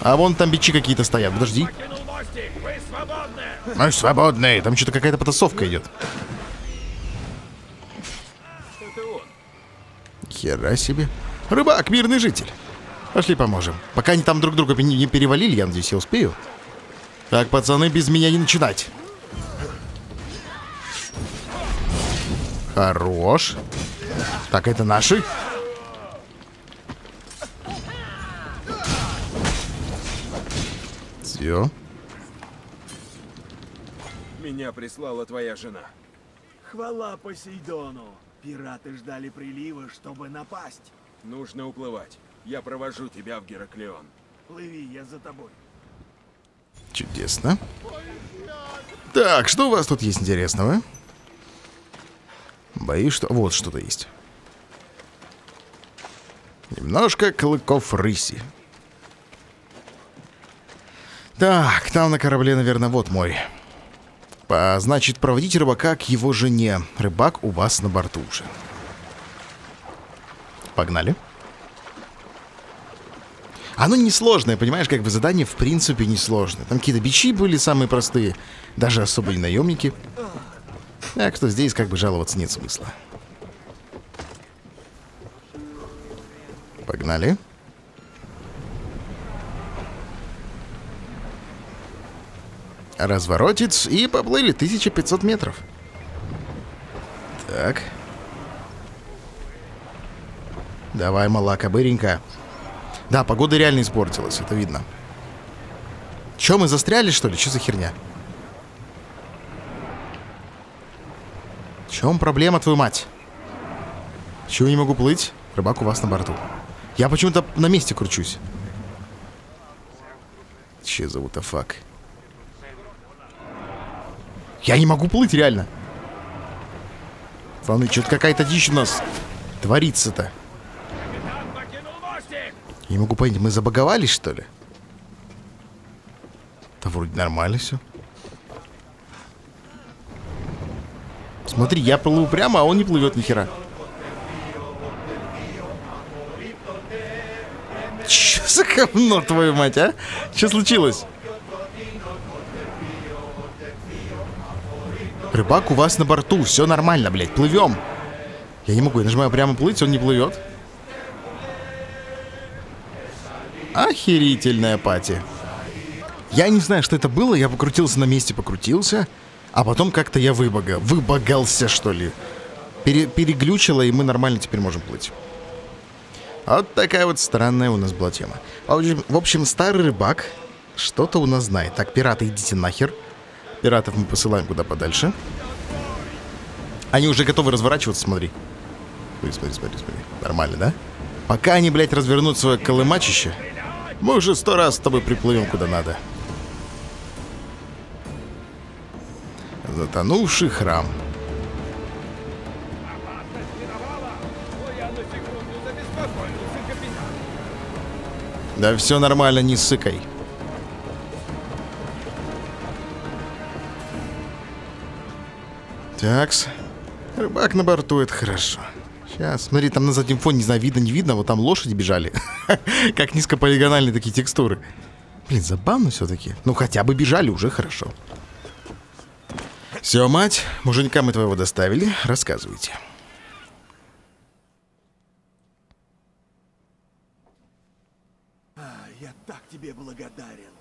А вон там бичи какие-то стоят, подожди. Мы свободные, там что-то какая-то потасовка идет. Хера себе. Рыбак, мирный житель. Пошли поможем. Пока они там друг друга не перевалили, я надеюсь, я успею. Так, пацаны, без меня не начинать. Хорош. Так, это наши. Все. Меня прислала твоя жена. Хвала Посейдону. Пираты ждали прилива, чтобы напасть. Нужно уплывать. Я провожу тебя в Гераклеон. Плыви, я за тобой. Чудесно. Так, что у вас тут есть интересного? Боюсь, что... Вот что-то есть. Немножко клыков рыси. Так, там на корабле, наверное, вот мой. А, значит, проводите рыбака к его жене. Рыбак у вас на борту уже. Погнали. Оно несложное, понимаешь, как бы задание в принципе несложное. Там какие-то бичи были самые простые, даже особо не наемники. Так что здесь как бы жаловаться нет смысла. Погнали. Разворотец и поплыли 1500 метров. Так. Давай, малака, быренько. Да, погода реально испортилась, это видно. Че, мы застряли, что ли? Что за херня? Чем проблема, твою мать? Чего не могу плыть? Рыбак у вас на борту. Я почему-то на месте кручусь. Че зовут а фак? Я не могу плыть, реально. Пацаны, что-то какая-то дичь у нас творится-то. Я не могу понять, мы забаговались, что ли? Да вроде нормально все. Смотри, я плыву прямо, а он не плывет ни хера. Че за говно, твою мать, а? Что случилось? Рыбак у вас на борту, все нормально, блядь, плывем. Я не могу, я нажимаю прямо плыть, он не плывет. Охерительная пати. Я не знаю, что это было, я покрутился на месте, покрутился, а потом как-то я выбага, выбагался, что ли. Пере, переглючило, и мы нормально теперь можем плыть. Вот такая вот странная у нас была тема. В общем, в общем старый рыбак что-то у нас знает. Так, пираты, идите нахер. Пиратов мы посылаем куда подальше. Они уже готовы разворачиваться, смотри. Смотри, смотри, смотри, смотри. Нормально, да? Пока они, блядь, развернут свое колымачище, мы уже сто раз с тобой приплывем куда надо. Затонувший храм. Да все нормально, не сыкай. Такс. Рыбак на борту, это хорошо. Сейчас, смотри, там на заднем фоне, не знаю, видно, не видно, вот там лошади бежали. [LAUGHS] как низкополигональные такие текстуры. Блин, забавно все-таки. Ну, хотя бы бежали, уже хорошо. Все, мать, муженька мы твоего доставили. Рассказывайте. А, я так тебе благодарен.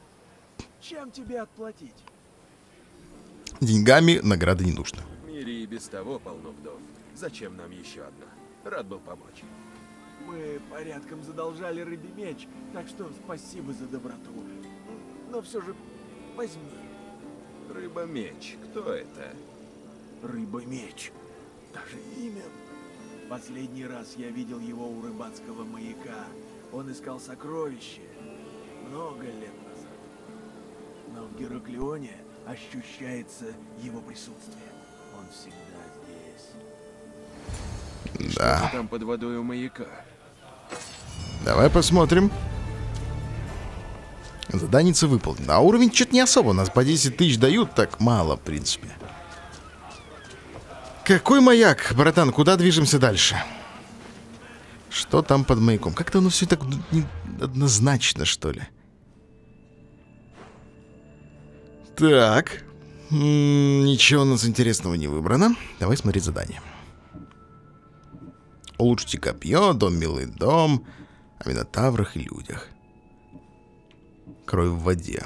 Чем тебе отплатить? Деньгами награды не нужно. Без того полно вдов. Зачем нам еще одна? Рад был помочь. Мы порядком задолжали рыбе меч, так что спасибо за доброту. Но все же возьми. Рыба-меч. Кто это? Рыба-меч. Даже имя. Последний раз я видел его у рыбацкого маяка. Он искал сокровища много лет назад. Но в Гераклеоне ощущается его присутствие. Он всегда. Да. Там под водой у маяка. Давай посмотрим. Заданица выполнена. А уровень что-то не особо. Нас по 10 тысяч дают, так мало, в принципе. Какой маяк, братан? Куда движемся дальше? Что там под маяком? Как-то оно все так однозначно, что ли. Так. М, Ничего у нас интересного не выбрано. Давай смотреть задание. Улучшите копье, дом милый дом. О минотаврах и людях. Кровь в воде.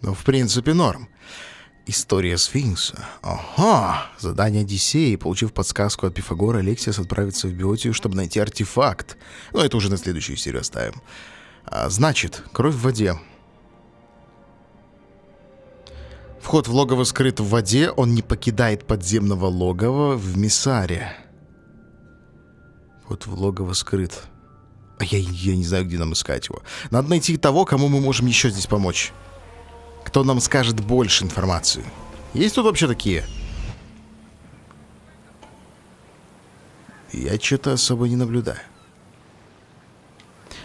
Ну, в принципе, норм. История сфинкса. Ага! Задание Одиссеи. Получив подсказку от Пифагора, Алексиас отправится в Биотию, чтобы найти артефакт. Но это уже на следующую серию оставим. А, значит, кровь в воде. Вход в логово скрыт в воде, он не покидает подземного логова в Миссаре. Вход в логово скрыт. А я, я не знаю, где нам искать его. Надо найти того, кому мы можем еще здесь помочь. Кто нам скажет больше информации. Есть тут вообще такие? Я что-то особо не наблюдаю.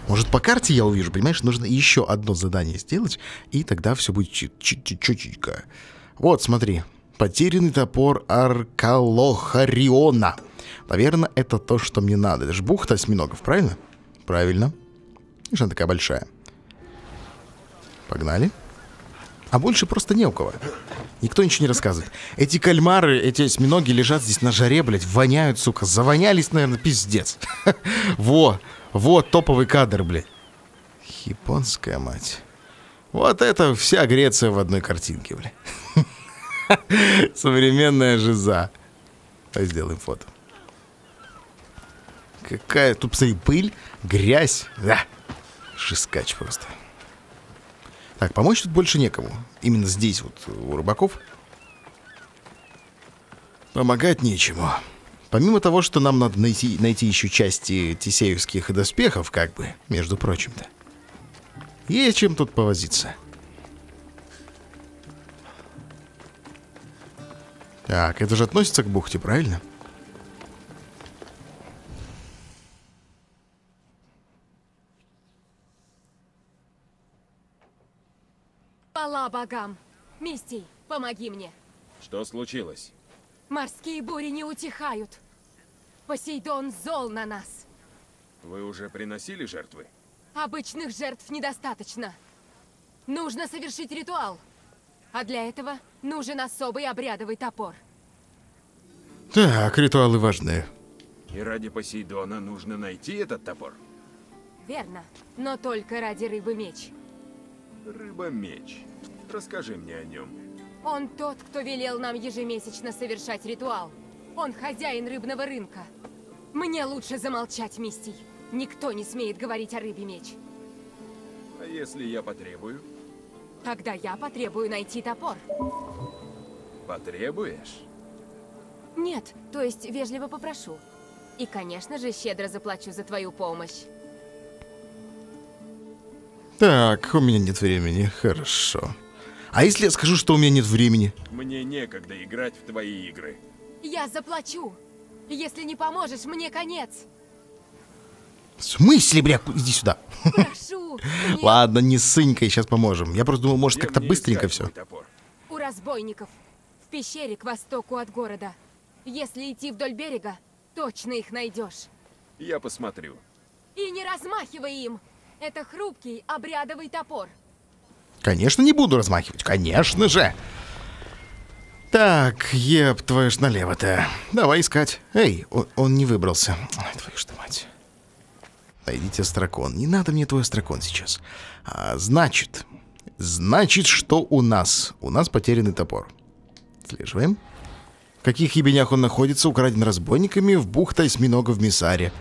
Может, по карте я увижу, понимаешь? Нужно еще одно задание сделать, и тогда все будет четенько. Вот, смотри. Потерянный топор Аркалохариона. Наверное, это то, что мне надо. Это же бухта осьминогов, правильно? Правильно. Она такая большая. Погнали. А больше просто не у кого. Никто ничего не рассказывает. Эти кальмары, эти осьминоги лежат здесь на жаре, блядь, воняют, сука. Завонялись, наверное, пиздец. [LAUGHS] Во, вот топовый кадр, блядь. Японская мать. Вот это вся Греция в одной картинке, блядь. [LAUGHS] Современная жиза. Давай сделаем фото. Какая тут, посмотри, пыль, грязь. Да. Шискач просто. Так, помочь тут больше некому. Именно здесь вот у рыбаков. Помогать нечему. Помимо того, что нам надо найти, найти еще части тесеевских доспехов, как бы, между прочим-то. Есть чем тут повозиться. Так, это же относится к бухте, правильно? Хвала богам! Мистий, помоги мне! Что случилось? Морские бури не утихают. Посейдон зол на нас. Вы уже приносили жертвы? Обычных жертв недостаточно. Нужно совершить ритуал. А для этого нужен особый обрядовый топор. Так, ритуалы важны. И ради Посейдона нужно найти этот топор? Верно. Но только ради рыбы меч. Рыба-меч. Расскажи мне о нем. Он тот, кто велел нам ежемесячно совершать ритуал. Он хозяин рыбного рынка. Мне лучше замолчать, Мистий. Никто не смеет говорить о рыбе меч. А если я потребую? Тогда я потребую найти топор. Потребуешь? Нет, то есть вежливо попрошу. И, конечно же, щедро заплачу за твою помощь. Так, у меня нет времени. Хорошо. А если я скажу, что у меня нет времени? Мне некогда играть в твои игры. Я заплачу. Если не поможешь, мне конец. В смысле, бля, иди сюда. Прошу. [LAUGHS] мне- Ладно, не сынькой, сейчас поможем. Я просто думал, может, как-то быстренько все. У разбойников. В пещере к востоку от города. Если идти вдоль берега, точно их найдешь. Я посмотрю. И не размахивай им. Это хрупкий обрядовый топор. Конечно, не буду размахивать. Конечно же. Так, еб твою ж налево-то. Давай искать. Эй, он, он не выбрался. Ай, твою ж мать. Найдите астракон. Не надо мне твой астракон сейчас. А, значит, значит, что у нас? У нас потерянный топор. Слеживаем. В каких ебенях он находится, украден разбойниками в бухта осьминога в Миссаре.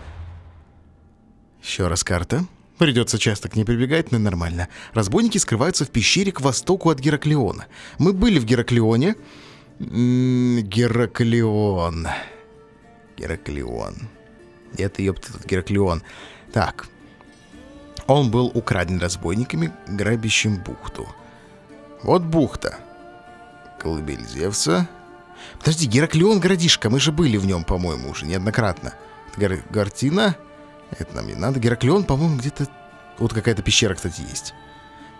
Еще раз карта. Придется часто к ней прибегать, но нормально. Разбойники скрываются в пещере к востоку от Гераклеона. Мы были в Гераклеоне. М, Гераклеон. Гераклеон. Это, ёпта, этот Гераклеон. Так. Он был украден разбойниками, грабящим бухту. Вот бухта. Колыбель Зевса. Подожди, Гераклеон городишко, мы же были в нем, по-моему, уже неоднократно. Гар- Гартина. Это нам не надо. Гераклеон, по-моему, где-то... Вот какая-то пещера, кстати, есть.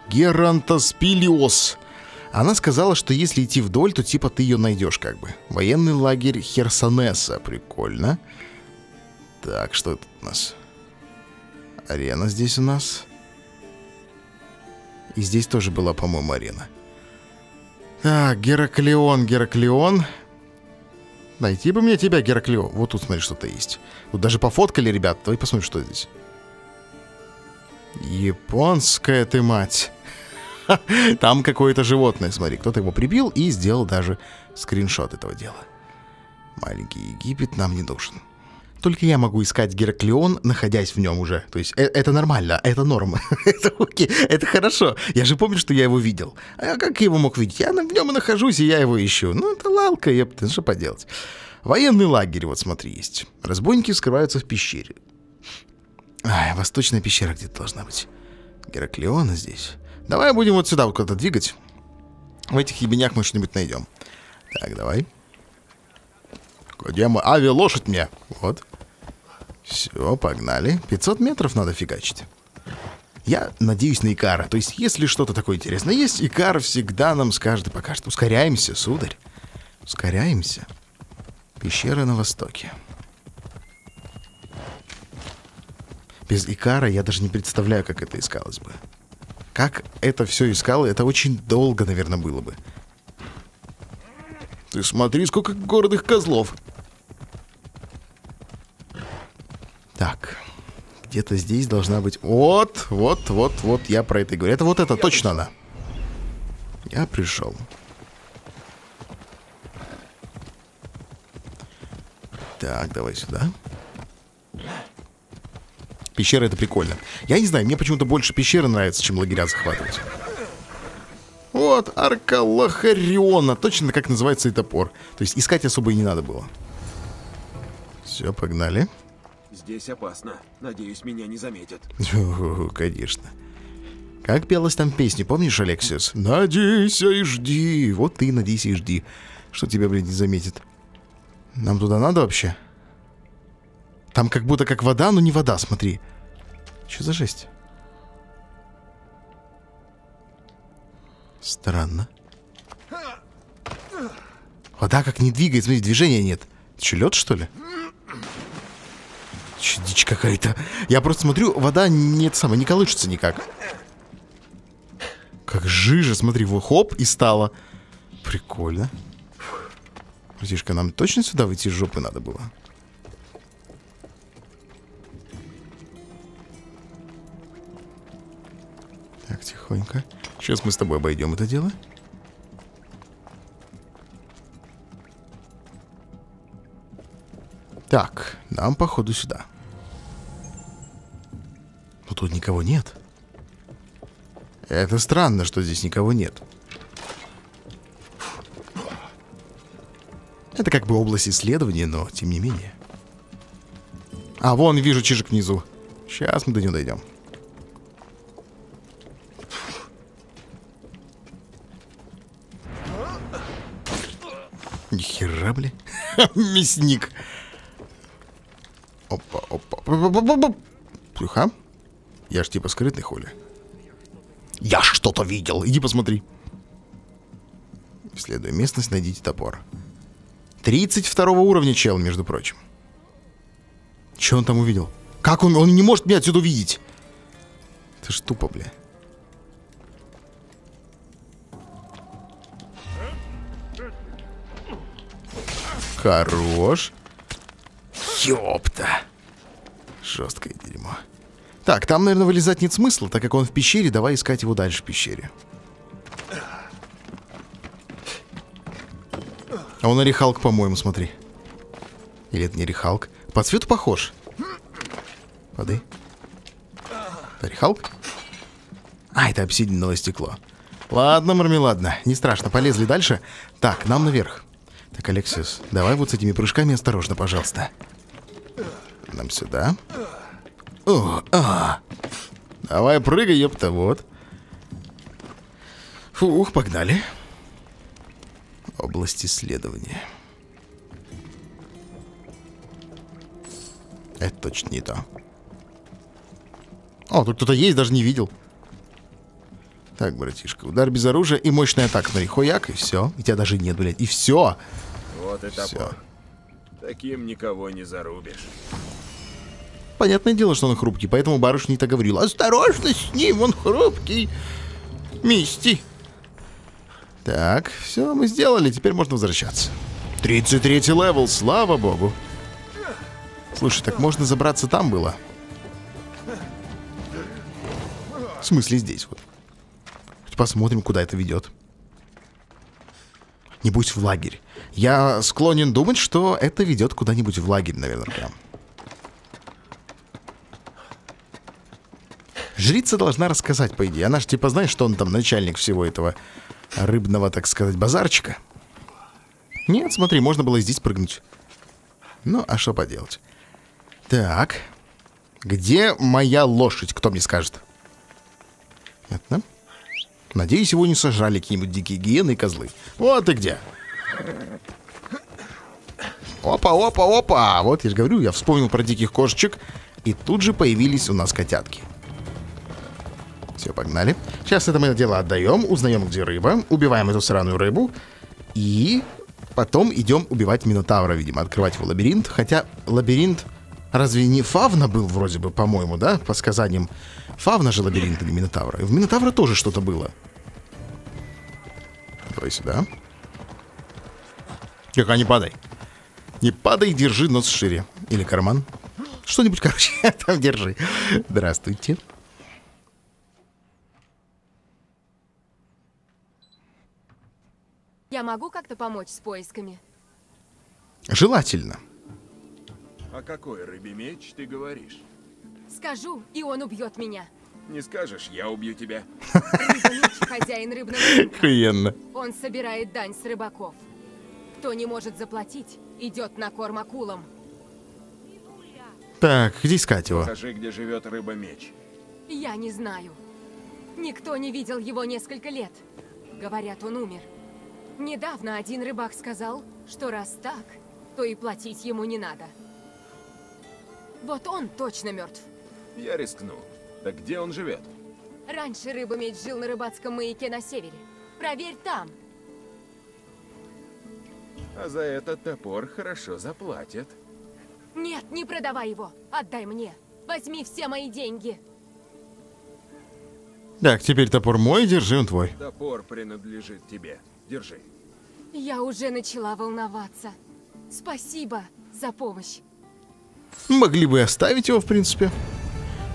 Герантоспилиос. Она сказала, что если идти вдоль, то типа ты ее найдешь как бы. Военный лагерь Херсонеса. Прикольно. Так, что это у нас? Арена здесь у нас. И здесь тоже была, по-моему, арена. Так, Гераклеон, Гераклеон. Найти бы мне тебя, Гераклио. Вот тут, смотри, что-то есть. Тут даже пофоткали, ребят. Давай посмотрим, что здесь. Японская ты мать. [LAUGHS] Там какое-то животное, смотри. Кто-то его прибил и сделал даже скриншот этого дела. Маленький Египет нам не нужен. Только я могу искать Гераклеон, находясь в нем уже. То есть э- это нормально, это норма. [LAUGHS] это окей, это хорошо. Я же помню, что я его видел. А как я его мог видеть? Я в нем и нахожусь, и я его ищу. Ну, это лалка, епта, что поделать. Военный лагерь, вот смотри, есть. Разбойники скрываются в пещере. Ай, восточная пещера где-то должна быть. Гераклеона здесь. Давай будем вот сюда вот куда-то двигать. В этих ебенях мы что-нибудь найдем. Так, давай. Где мы? Ави, лошадь мне. Вот. Все, погнали. 500 метров надо фигачить. Я надеюсь на Икара. То есть, если что-то такое интересное есть, Икар всегда нам скажет и покажет. Ускоряемся, сударь. Ускоряемся. Пещера на востоке. Без Икара я даже не представляю, как это искалось бы. Как это все искало, это очень долго, наверное, было бы. Ты смотри, сколько городых козлов. Так, где-то здесь должна быть... Вот, вот, вот, вот, я про это и говорю. Это вот это, точно она. Я пришел. Так, давай сюда. Пещера это прикольно. Я не знаю, мне почему-то больше пещеры нравятся, чем лагеря захватывать. Вот, арка Лохариона. Точно как называется и топор. То есть искать особо и не надо было. Все, погнали. Здесь опасно. Надеюсь, меня не заметят. Конечно. Как пелась там песня, помнишь, Алексис? Надейся и жди. Вот ты надейся и жди. Что тебя, блин, не заметит. Нам туда надо вообще? Там как будто как вода, но не вода, смотри. Что за жесть? Странно. Вода как не двигается, смотри, движения нет. Че, лед, что ли? Че, дичь какая-то. Я просто смотрю, вода не, это самое, не колышется никак. Как жижа, смотри, вот хоп, и стало. Прикольно. Братишка, нам точно сюда выйти из жопы надо было? Так, тихонько. Сейчас мы с тобой обойдем это дело. Так, нам походу сюда. Но тут никого нет. Это странно, что здесь никого нет. Это как бы область исследования, но тем не менее. А, вон, вижу чижик внизу. Сейчас мы до него дойдем. Нихера, бля. [LAUGHS] Мясник. Опа. опа. Тихо. Я ж типа скрытный, холи. Я что-то видел. Иди посмотри. Исследуя местность, найдите топор. 32 уровня чел, между прочим. Че он там увидел? Как он? Он не может меня отсюда увидеть. Это ж тупо, бля. Хорош. Ёпта. Жесткое дерьмо. Так, там, наверное, вылезать нет смысла, так как он в пещере, давай искать его дальше в пещере. А он Орехалк, по-моему, смотри. Или это не Орехалк? По цвету похож. Воды. Орехалк? А, это обсидиановое стекло. Ладно, мармеладно, не страшно, полезли дальше. Так, нам наверх. Так, Алексис, давай вот с этими прыжками осторожно, пожалуйста. Нам сюда. О, а. Давай прыгай, ёпта, вот. Фух, погнали. Область исследования. Это точно не то. О, тут кто-то есть, даже не видел. Так, братишка, удар без оружия и мощная атака. Смотри, хуяк, и все. И тебя даже нет, блядь. И все. Вот и топор. Таким никого не зарубишь. Понятное дело, что он хрупкий, поэтому барышня так говорила. Осторожно с ним, он хрупкий. Мисти. Так, все мы сделали, теперь можно возвращаться. 33 level, слава богу. Слушай, так можно забраться там было? В смысле здесь вот? Посмотрим, куда это ведет. Небось в лагерь. Я склонен думать, что это ведет куда-нибудь в лагерь, наверное, прям. Жрица должна рассказать, по идее. Она же типа знает, что он там начальник всего этого рыбного, так сказать, базарчика. Нет, смотри, можно было здесь прыгнуть. Ну, а что поделать? Так. Где моя лошадь? Кто мне скажет? Это? Надеюсь, его не сожрали какие-нибудь дикие гиены и козлы. Вот и где. Опа, опа, опа. Вот я же говорю, я вспомнил про диких кошечек. И тут же появились у нас котятки. Все, погнали. Сейчас это мы дело отдаем, узнаем, где рыба, убиваем эту сраную рыбу. И потом идем убивать Минотавра, видимо, открывать его лабиринт. Хотя лабиринт разве не Фавна был вроде бы, по-моему, да? По сказаниям. Фавна же лабиринт, а не Минотавра. И в Минотавра тоже что-то было. Давай сюда. Тихо, не падай. Не падай, держи нос шире. Или карман. Что-нибудь, короче, [LAUGHS] там держи. Здравствуйте. Я могу как-то помочь с поисками? Желательно. О какой рыбе меч ты говоришь? Скажу, и он убьет меня. Не скажешь, я убью тебя. Рыба-меч, хозяин рыбного рынка. Охуенно. Он собирает дань с рыбаков. Кто не может заплатить, идет на корм акулам. Так, где искать его? Покажи, где живет рыба-меч. Я не знаю. Никто не видел его несколько лет. Говорят, он умер. Недавно один рыбак сказал, что раз так, то и платить ему не надо. Вот он точно мертв. Я рискну. Так где он живет? Раньше рыба-меч жил на рыбацком маяке на севере. Проверь там. А за этот топор хорошо заплатят. Нет, не продавай его. Отдай мне. Возьми все мои деньги. Так, теперь топор мой, держи он твой. Топор принадлежит тебе. Держи. Я уже начала волноваться. Спасибо за помощь. Могли бы оставить его, в принципе.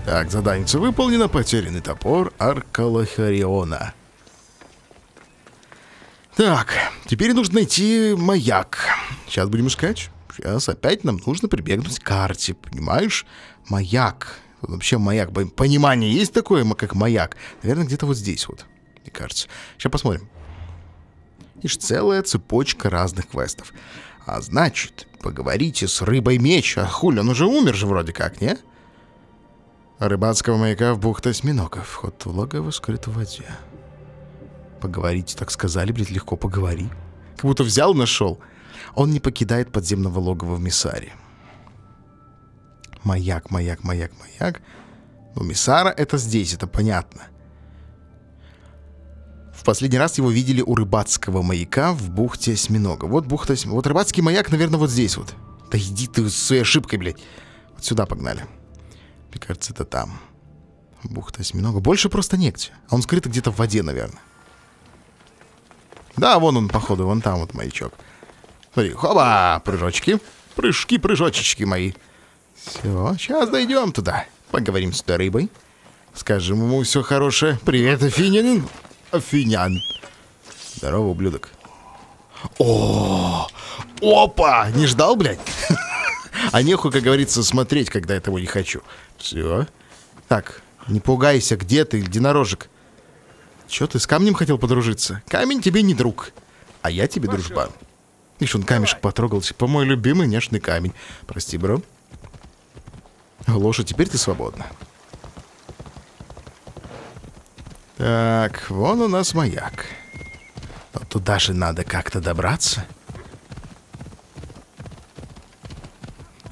Так, задание выполнено. Потерянный топор Аркалахариона. Так, теперь нужно найти маяк. Сейчас будем искать. Сейчас опять нам нужно прибегнуть к карте, понимаешь? Маяк. Вообще маяк. Понимание есть такое, как маяк? Наверное, где-то вот здесь вот, мне кажется. Сейчас посмотрим. Ишь, целая цепочка разных квестов. А значит, поговорите с рыбой меч. А хули, он уже умер же вроде как, не? Рыбацкого маяка в бухта осьминогов. Вход в логово скрыт в воде. Поговорите, так сказали, блядь, легко поговори. Как будто взял, нашел. Он не покидает подземного логова в Миссаре. Маяк, маяк, маяк, маяк. Ну, Миссара это здесь, это понятно. Последний раз его видели у рыбацкого маяка в бухте Осьминога. Вот бухта Осьминога. Вот рыбацкий маяк, наверное, вот здесь вот. Да иди ты с своей ошибкой, блядь. Вот сюда погнали. Мне кажется, это там. Бухта Осьминога. Больше просто негде. А он скрыт где-то в воде, наверное. Да, вон он, походу, вон там вот маячок. Смотри, хоба, прыжочки. Прыжки, прыжочечки мои. Все, сейчас дойдем туда. Поговорим с той рыбой. Скажем ему все хорошее. Привет, Афинянин. Афинян. Здорово, ублюдок. О, опа! Не ждал, блядь? [LAUGHS] А нехуй, как говорится, смотреть, когда я того не хочу. Все. Так, не пугайся, где ты, единорожек? Че ты с камнем хотел подружиться? Камень тебе не друг, а я тебе Пошел. дружбан. Видишь, он камешек потрогал, типа мой любимый нежный камень. Прости, бро. Лошадь, теперь ты свободна. Так, вон у нас маяк. Но туда же надо как-то добраться.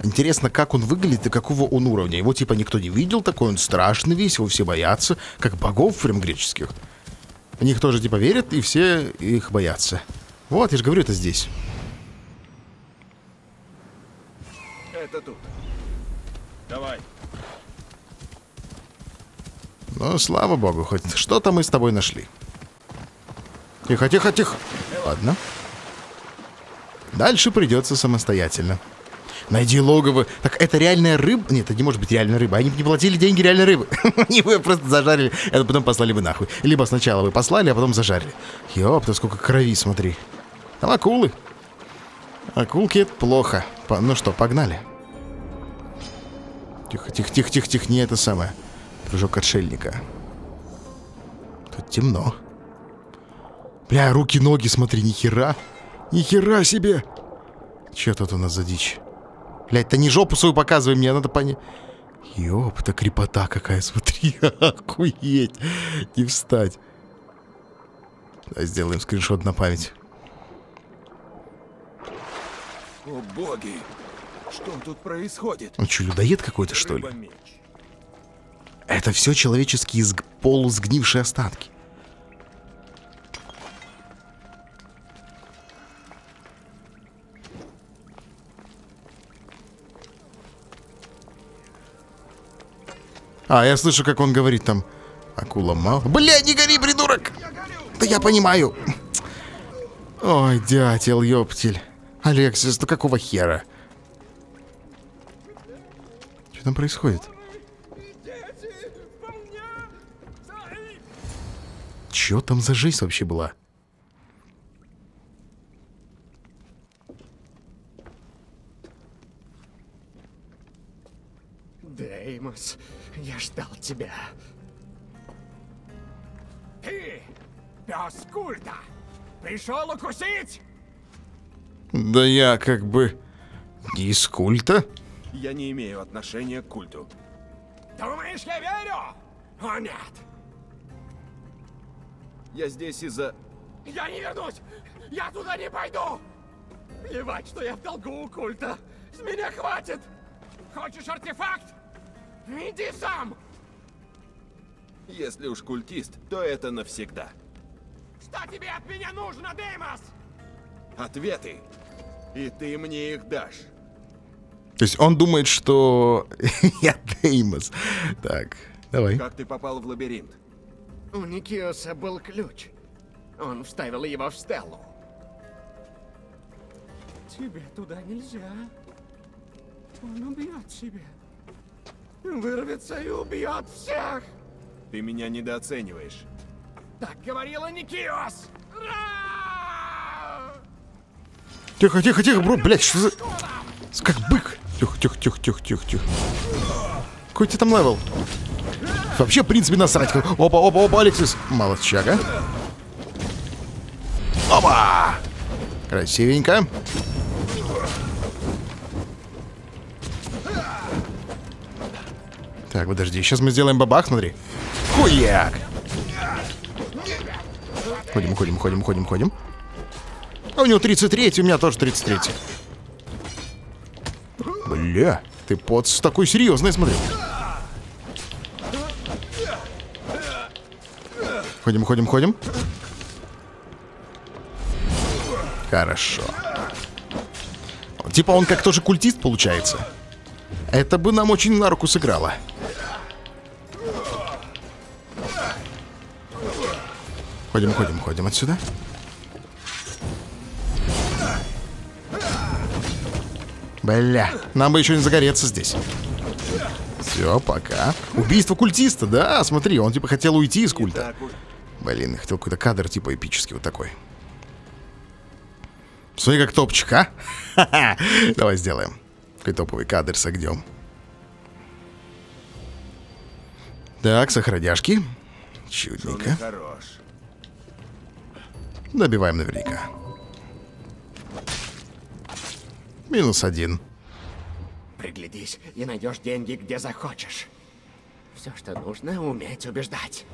Интересно, как он выглядит и какого он уровня. Его типа никто не видел, такой он страшный весь, его все боятся, как богов прям греческих. В них тоже типа верят, и все их боятся. Вот, я же говорю, это здесь. Это тут. Давай. Ну, слава богу, хоть что-то мы с тобой нашли. Тихо, тихо, тихо. Ладно. Дальше придется самостоятельно. Найди логово. Так это реальная рыба? Нет, это не может быть реальная рыба. Они не платили деньги реальной рыбы. [LAUGHS] Они бы просто зажарили, это потом послали бы нахуй. Либо сначала вы послали, а потом зажарили. Ёпта, сколько крови, смотри. Там акулы. Акулки это плохо. По- ну что, погнали. Тихо, тихо, тихо, тихо, тихо, не это самое. Прыжок отшельника. Тут темно. Бля, руки, ноги, смотри, нихера. Нихера себе. Че тут у нас за дичь? Блядь, ты не жопу свою показывай мне, надо понять. Ёпта, крепота какая, смотри, [LAUGHS] охуеть. Не встать. Давай сделаем скриншот на память. О боги! Что тут происходит? Он что, людоед какой-то, что ли? Рыба-меч. Это все человеческие сг- полусгнившие остатки. А, я слышу, как он говорит там. Акула мало. Бля, не гори, придурок! Да я понимаю. Ой, дятел, ёптель. Алексис, ну какого хера? Что там происходит? Чё там за жизнь вообще была? Деймос, я ждал тебя. Ты, пес культа, пришел укусить? Да я как бы не из культа. Я не имею отношения к культу. Думаешь, я верю? О, нет. Я здесь из-за... Я не вернусь! Я туда не пойду! Плевать, что я в долгу у культа! С меня хватит! Хочешь артефакт? Иди сам! Если уж культист, то это навсегда. Что тебе от меня нужно, Деймос? Ответы. И ты мне их дашь. То есть он думает, что [LAUGHS] я Деймос. Так, давай. Как ты попал в лабиринт? У Никиоса был ключ. Он вставил его в Стеллу. Тебе туда нельзя. Он убьет себя. Вырвется и убьет всех. Ты меня недооцениваешь. Так говорила Никиос. Ра! Тихо, тихо, тихо, бро, блядь, что за... Как бык. Тихо, тихо, тихо, тихо, тихо, тихо. Какой тебе там level? Вообще, в принципе, насрать. Опа, опа, опа, Алексис. Молодчага. Опа! Красивенько. Так, подожди, сейчас мы сделаем бабах, смотри. Хуяк! Ходим, ходим, ходим, ходим, ходим. А у него 33, у меня тоже 33. Бля, ты под такой серьезный, смотри. Ходим, ходим, ходим. Хорошо. Типа он как тоже культист получается. Это бы нам очень на руку сыграло. Ходим, ходим, ходим отсюда. Бля, нам бы еще не загореться здесь. Все, пока. Убийство культиста, да, смотри, он типа хотел уйти из культа. Блин, хотел какой-то кадр типа эпический вот такой. Смотри, как топчик, а? [LAUGHS] Давай сделаем. Какой топовый кадр с огнем. Так, сохраняшки. Чудненько. Добиваем наверняка. Минус один. Приглядись и найдешь деньги, где захочешь. Все, что нужно, уметь убеждать.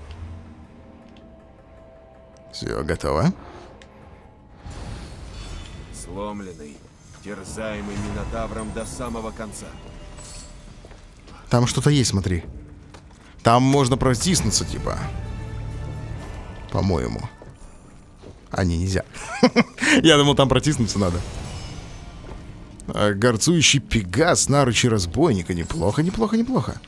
Все, готово. Сломленный, терзаемый Минотавром до самого конца. Там что-то есть, смотри. Там можно протиснуться, типа. По-моему. А, не, нельзя. [LAUGHS] Я думал, там протиснуться надо. А, горцующий пегас, наручи разбойника. Неплохо, неплохо, неплохо.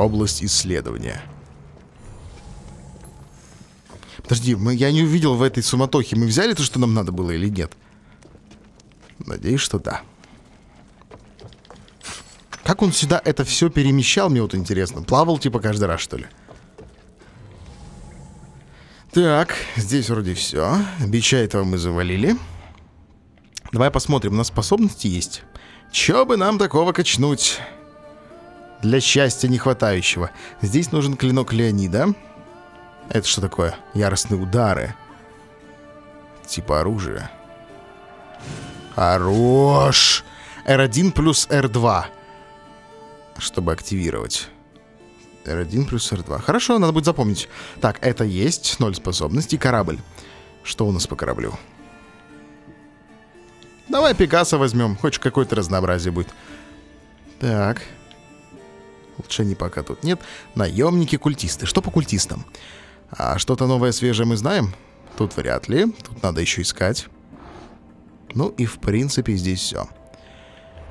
Область исследования. Подожди, мы, я не увидел в этой суматохе. Мы взяли то, что нам надо было или нет? Надеюсь, что да. Как он сюда это все перемещал, мне вот интересно. Плавал типа каждый раз, что ли? Так, здесь вроде все. Бича этого мы завалили. Давай посмотрим, у нас способности есть. Че бы нам такого качнуть? Для счастья не хватающего. Здесь нужен клинок Леонида. Это что такое? Яростные удары. Типа оружия. Хорош! R1 плюс R2. Чтобы активировать. R1 плюс R2. Хорошо, надо будет запомнить. Так, это есть. Ноль способностей. Корабль. Что у нас по кораблю? Давай Пикассо возьмем. Хоть какое-то разнообразие будет. Так. Улучшений пока тут нет. Наемники, культисты. Что по культистам? А что-то новое, свежее мы знаем? Тут вряд ли. Тут надо еще искать. Ну и в принципе здесь все.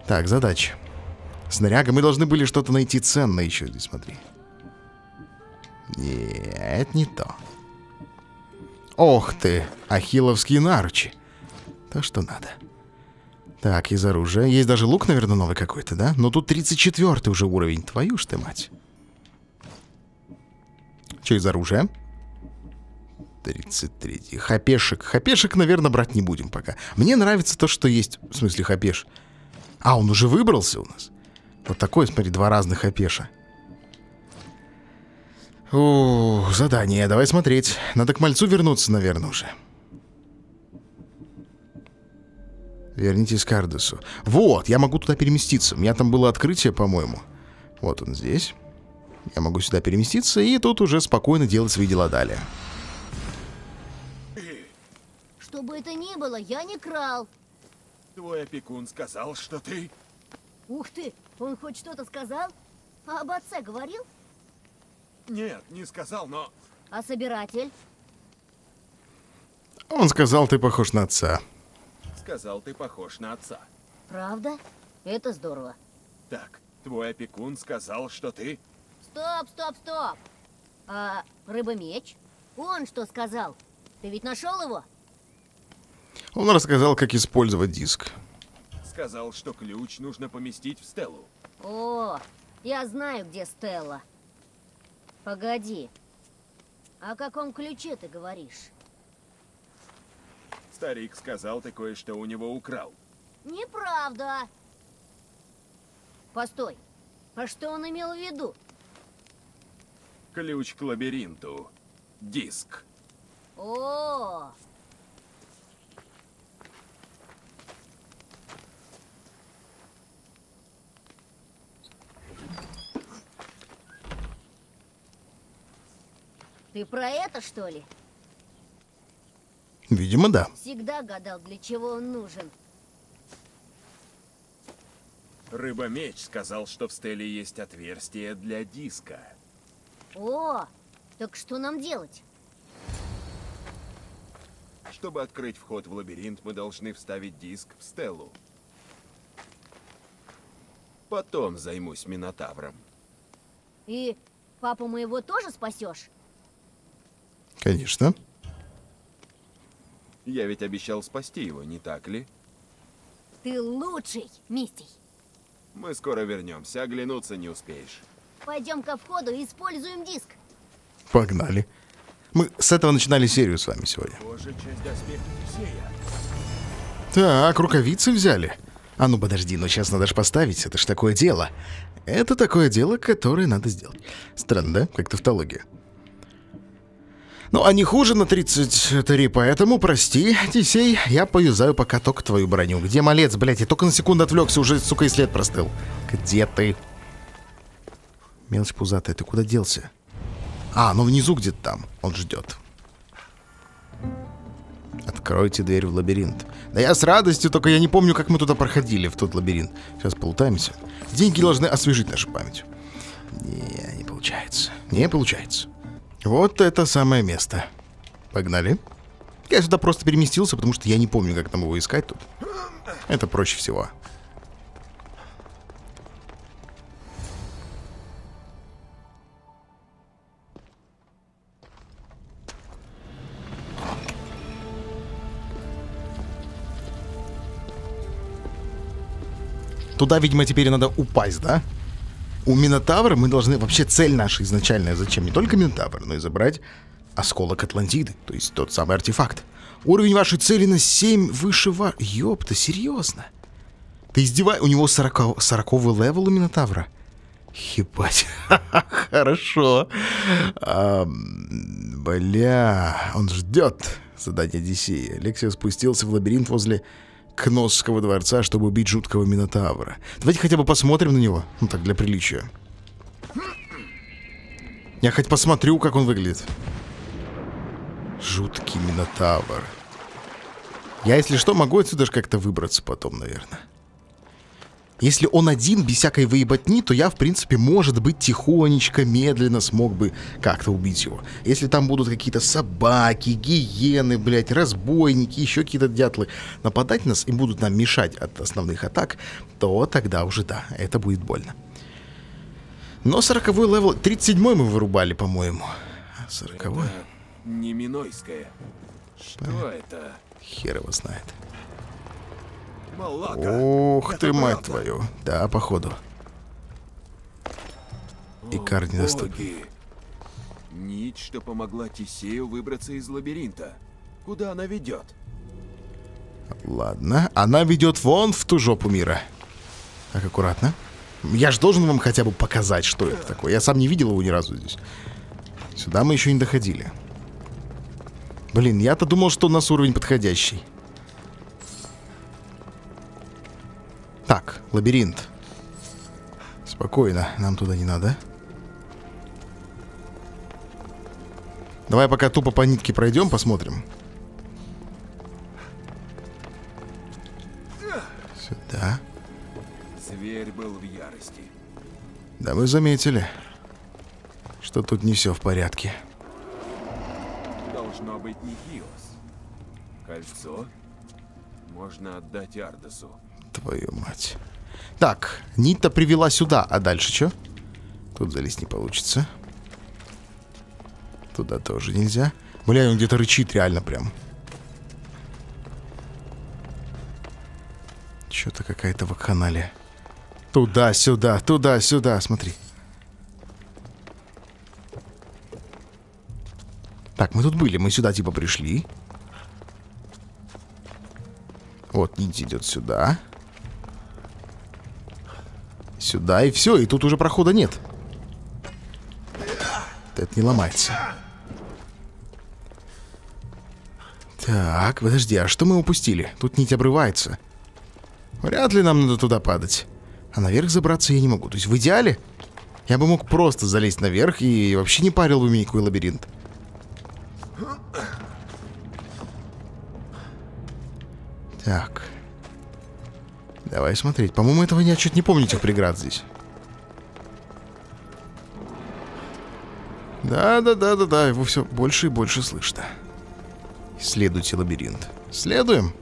Так, задача. Снаряга, мы должны были что-то найти ценное еще здесь, смотри. Нет, не то. Ох ты, ахилловские наручи. То, что надо. Так, из оружия. Есть даже лук, наверное, новый какой-то, да? Но тут 34 уже уровень. Твою ж ты мать. Что из оружия? 33. Хапешек. Хапешек, наверное, брать не будем пока. Мне нравится то, что есть. В смысле, хапеш. А, он уже выбрался у нас. Вот такой, смотри, два разных хапеша. О, задание. Давай смотреть. Надо к мальцу вернуться, наверное, уже. Вернитесь к Ардесу. Вот, я могу туда переместиться. У меня там было открытие, по-моему. Вот он здесь. Я могу сюда переместиться и тут уже спокойно делать свои дела далее. Что бы это ни было, я не крал. Твой опекун сказал, что ты... Ух ты, он хоть что-то сказал? А об отце говорил? Нет, не сказал, но... А собиратель? Он сказал, ты похож на отца. Сказал, ты похож на отца. Правда? Это здорово. Так, твой опекун сказал, что ты... Стоп, стоп, стоп. А рыба-меч? Он что сказал? Ты ведь нашел его? Он рассказал, как использовать диск. Сказал, что ключ нужно поместить в стелу. О, я знаю, где Стелла. Погоди. О каком ключе ты говоришь? Старик сказал, ты кое-что у него украл. Неправда. Постой. А что он имел в виду? Ключ к лабиринту. Диск. О, Ты про это, что ли? Видимо, да. Всегда гадал, для чего он нужен. Рыба-меч сказал, что в стеле есть отверстие для диска. О, так что нам делать? Чтобы открыть вход в лабиринт, мы должны вставить диск в стелу. Потом займусь Минотавром. И папу моего тоже спасешь? Конечно. Я ведь обещал спасти его, не так ли? Ты лучший, Мистей. Мы скоро вернемся, оглянуться не успеешь. Пойдем ко входу и используем диск. Погнали. Мы с этого начинали серию с вами сегодня. Позже часть доспеха Тесея. Так, рукавицы взяли. А ну подожди, ну сейчас надо же поставить, это ж такое дело. Это такое дело, которое надо сделать. Странно, да? Как тавтология. Ну, а не хуже на 33, поэтому, прости, Тисей, я поюзаю пока только твою броню. Где малец, блядь? Я только на секунду отвлекся, уже, сука, и след простыл. Где ты? Мелочь пузатая, ты куда делся? А, ну внизу где-то там. Он ждет. Откройте дверь в лабиринт. Да я с радостью, только я не помню, как мы туда проходили, в тот лабиринт. Сейчас полутаемся. Деньги должны освежить нашу память. Не, не получается. Не получается. Вот это самое место. Погнали. Я сюда просто переместился, потому что я не помню, как там его искать тут. Это проще всего. Туда, видимо, теперь надо упасть, да? Да. У Минотавра мы должны... Вообще цель наша изначальная зачем? Не только Минотавр, но и забрать осколок Атлантиды. То есть тот самый артефакт. Уровень вашей цели на 7 выше ва... Ёпта, серьезно? Ты издеваешь? У него 40... 40 level у Минотавра? Ебать. [LAUGHS] Хорошо. А, бля, он ждет задание Одиссея. Алексия спустился в лабиринт возле Кносского дворца, чтобы убить жуткого Минотавра. Давайте хотя бы посмотрим на него. Ну так, для приличия. Я хоть посмотрю, как он выглядит. Жуткий Минотавр. Я, если что, могу отсюда же как-то выбраться потом, наверное. Если он один, без всякой выеботни, то я, в принципе, может быть, тихонечко, медленно смог бы как-то убить его. Если там будут какие-то собаки, гиены, блядь, разбойники, еще какие-то дятлы нападать нас и будут нам мешать от основных атак, то тогда уже да, это будет больно. Но 40 level... 37 мы вырубали, по-моему. 40 -й? Это не Минойская. Что это? Хер его знает. Ух ты, мать твою. Да, походу. Недоступен. боги. Нить, что помогла Тесею выбраться из лабиринта. Куда она ведет? Ладно, она ведет вон в ту жопу мира. Так, аккуратно. Я же должен вам хотя бы показать, что это такое. Я сам не видел его ни разу здесь. Сюда мы еще не доходили. Блин, я-то думал, что у нас уровень подходящий. Так, лабиринт. Спокойно, нам туда не надо. Давай пока тупо по нитке пройдем, посмотрим. Сюда. Зверь был в ярости. Да вы заметили, что тут не все в порядке. Должно быть не Хиос. Кольцо можно отдать Ардесу. Твою мать. Так, нить-то привела сюда, а дальше что? Тут залезть не получится. Туда тоже нельзя. Бля, он где-то рычит реально прям. Что-то какая-то вакханалия. Туда-сюда, туда-сюда, смотри. Так, мы тут были, мы сюда типа пришли. Вот, нить идет сюда. Сюда и все, и тут уже прохода нет. Это не ломается. Так, подожди, а что мы упустили? Тут нить обрывается. Вряд ли нам надо туда падать. А наверх забраться я не могу. То есть в идеале я бы мог просто залезть наверх и вообще не парил бы никакой лабиринт. Так. Давай смотреть. По-моему, этого я чуть не помню этих преград здесь. Да-да-да-да-да, его все больше и больше слышно. Исследуйте лабиринт. Следуем.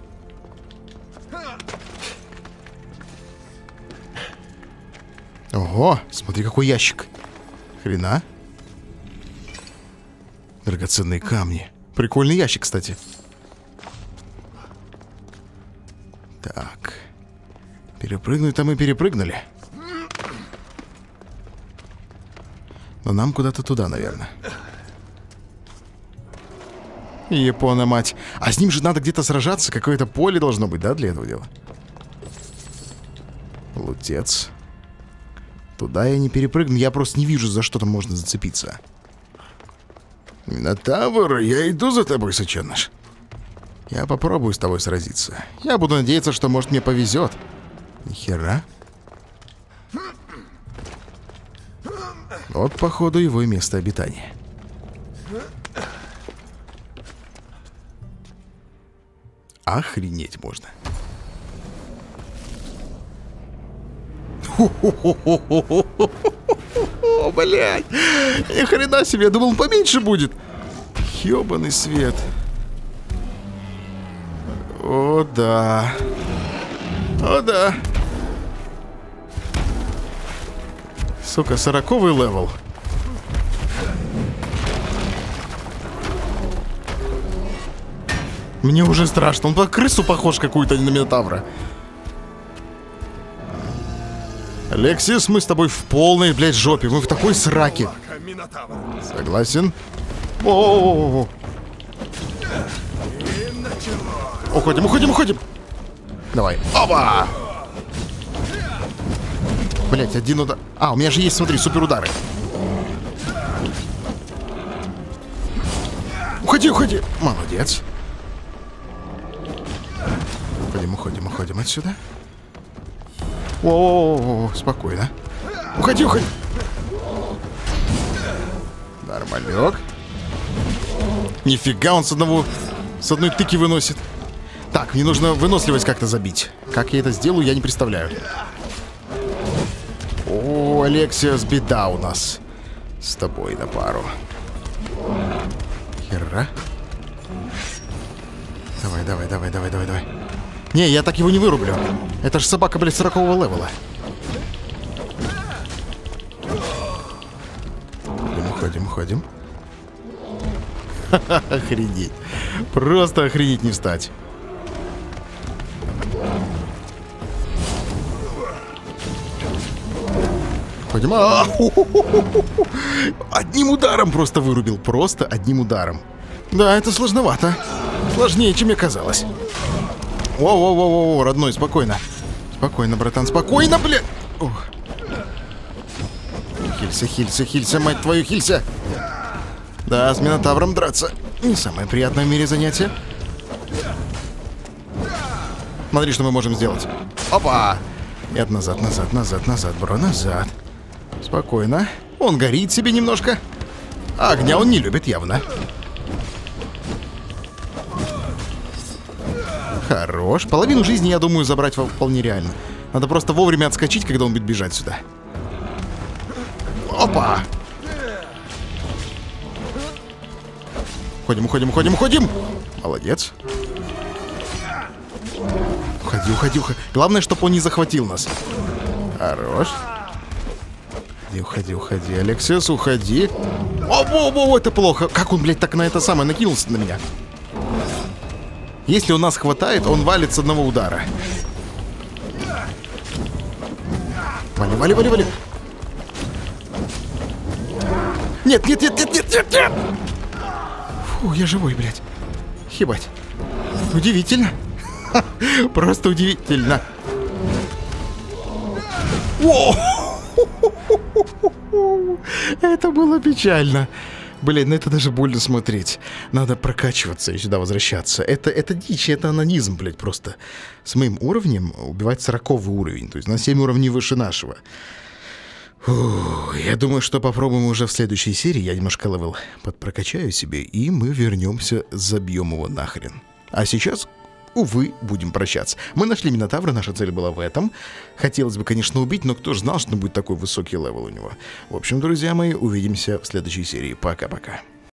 Ого, смотри, какой ящик. Хрена. Драгоценные камни. Прикольный ящик, кстати. Так. Перепрыгнуть-то мы перепрыгнули. Но нам куда-то туда, наверное. Япона, мать. А с ним же надо где-то сражаться. Какое-то поле должно быть, да, для этого дела? Лутец. Туда я не перепрыгну. Я просто не вижу, за что там можно зацепиться. Минотавр, я иду за тобой, сученыш. Я попробую с тобой сразиться. Я буду надеяться, что, может, мне повезет. Нихера. Вот, походу, его место обитания. Охренеть можно. О, блядь. Ни хрена себе, я думал, поменьше будет. Ёбаный свет. О, да. О, да. Сука, сороковый level. Мне уже страшно. Он на крысу похож какую-то, а на Минотавра. Алексис, мы с тобой в полной, блядь, жопе. Мы в такой сраке. Согласен. О, И началось. Уходим, уходим, уходим. Давай. Оба! Блять, один удар. А, у меня же есть, смотри, супер удары. Уходи, уходи. Молодец. Уходим, уходим, уходим отсюда. О, спокойно. Уходи, уходи. Нормалек. Нифига, он с одного... С одной тыки выносит. Так, мне нужно выносливость как-то забить. Как я это сделаю, я не представляю. Алексиас, беда у нас. С тобой на пару. Хера. Давай, давай, давай, давай, давай, давай. Не, я так его не вырублю. Это же собака, блядь, 40 левела. Уходим, уходим, уходим. [LAUGHS] Охренеть. Просто охренеть не встать. Ходим. А, Одним ударом просто вырубил. Просто одним ударом. Да, это сложновато. Сложнее, чем мне казалось. Воу-воу-воу-воу, родной, спокойно. Спокойно, братан, спокойно, бля. Ох. Хилься, хилься, хилься, мать твою, хилься. Да, с Минотавром драться. Не самое приятное в мире занятие. Смотри, что мы можем сделать. Опа! Нет, назад, назад, назад, назад, бро, назад. Спокойно. Он горит себе немножко. А огня он не любит явно. Хорош. Половину жизни, я думаю, забрать вполне реально. Надо просто вовремя отскочить, когда он будет бежать сюда. Опа! Уходим, уходим, уходим, уходим! Молодец. Уходи, уходи, уходи. Главное, чтобы он не захватил нас. Хорош. Уходи, уходи, уходи. Алексес, уходи. О, о, о, это плохо. Как он, блядь, так на это самое накинулся на меня? Если он нас хватает, он валит с одного удара. Вали, вали, вали, вали. Нет, нет, нет, нет, нет, нет, нет. Фу, я живой, блядь. Хибать. Удивительно. [LAUGHS] Просто удивительно. О! [LAUGHS] Это было печально. Блин, ну это даже больно смотреть. Надо прокачиваться и сюда возвращаться. Это, это дичь, это онанизм, блядь, просто. С моим уровнем убивать 40 уровень, то есть на 7 уровней выше нашего. Фу, я думаю, что попробуем уже в следующей серии. Я немножко level подпрокачаю себе, и мы вернемся, забьем его нахрен. А сейчас, увы, будем прощаться. Мы нашли Минотавра, наша цель была в этом. Хотелось бы, конечно, убить, но кто ж знал, что будет такой высокий level у него. В общем, друзья мои, увидимся в следующей серии. Пока-пока.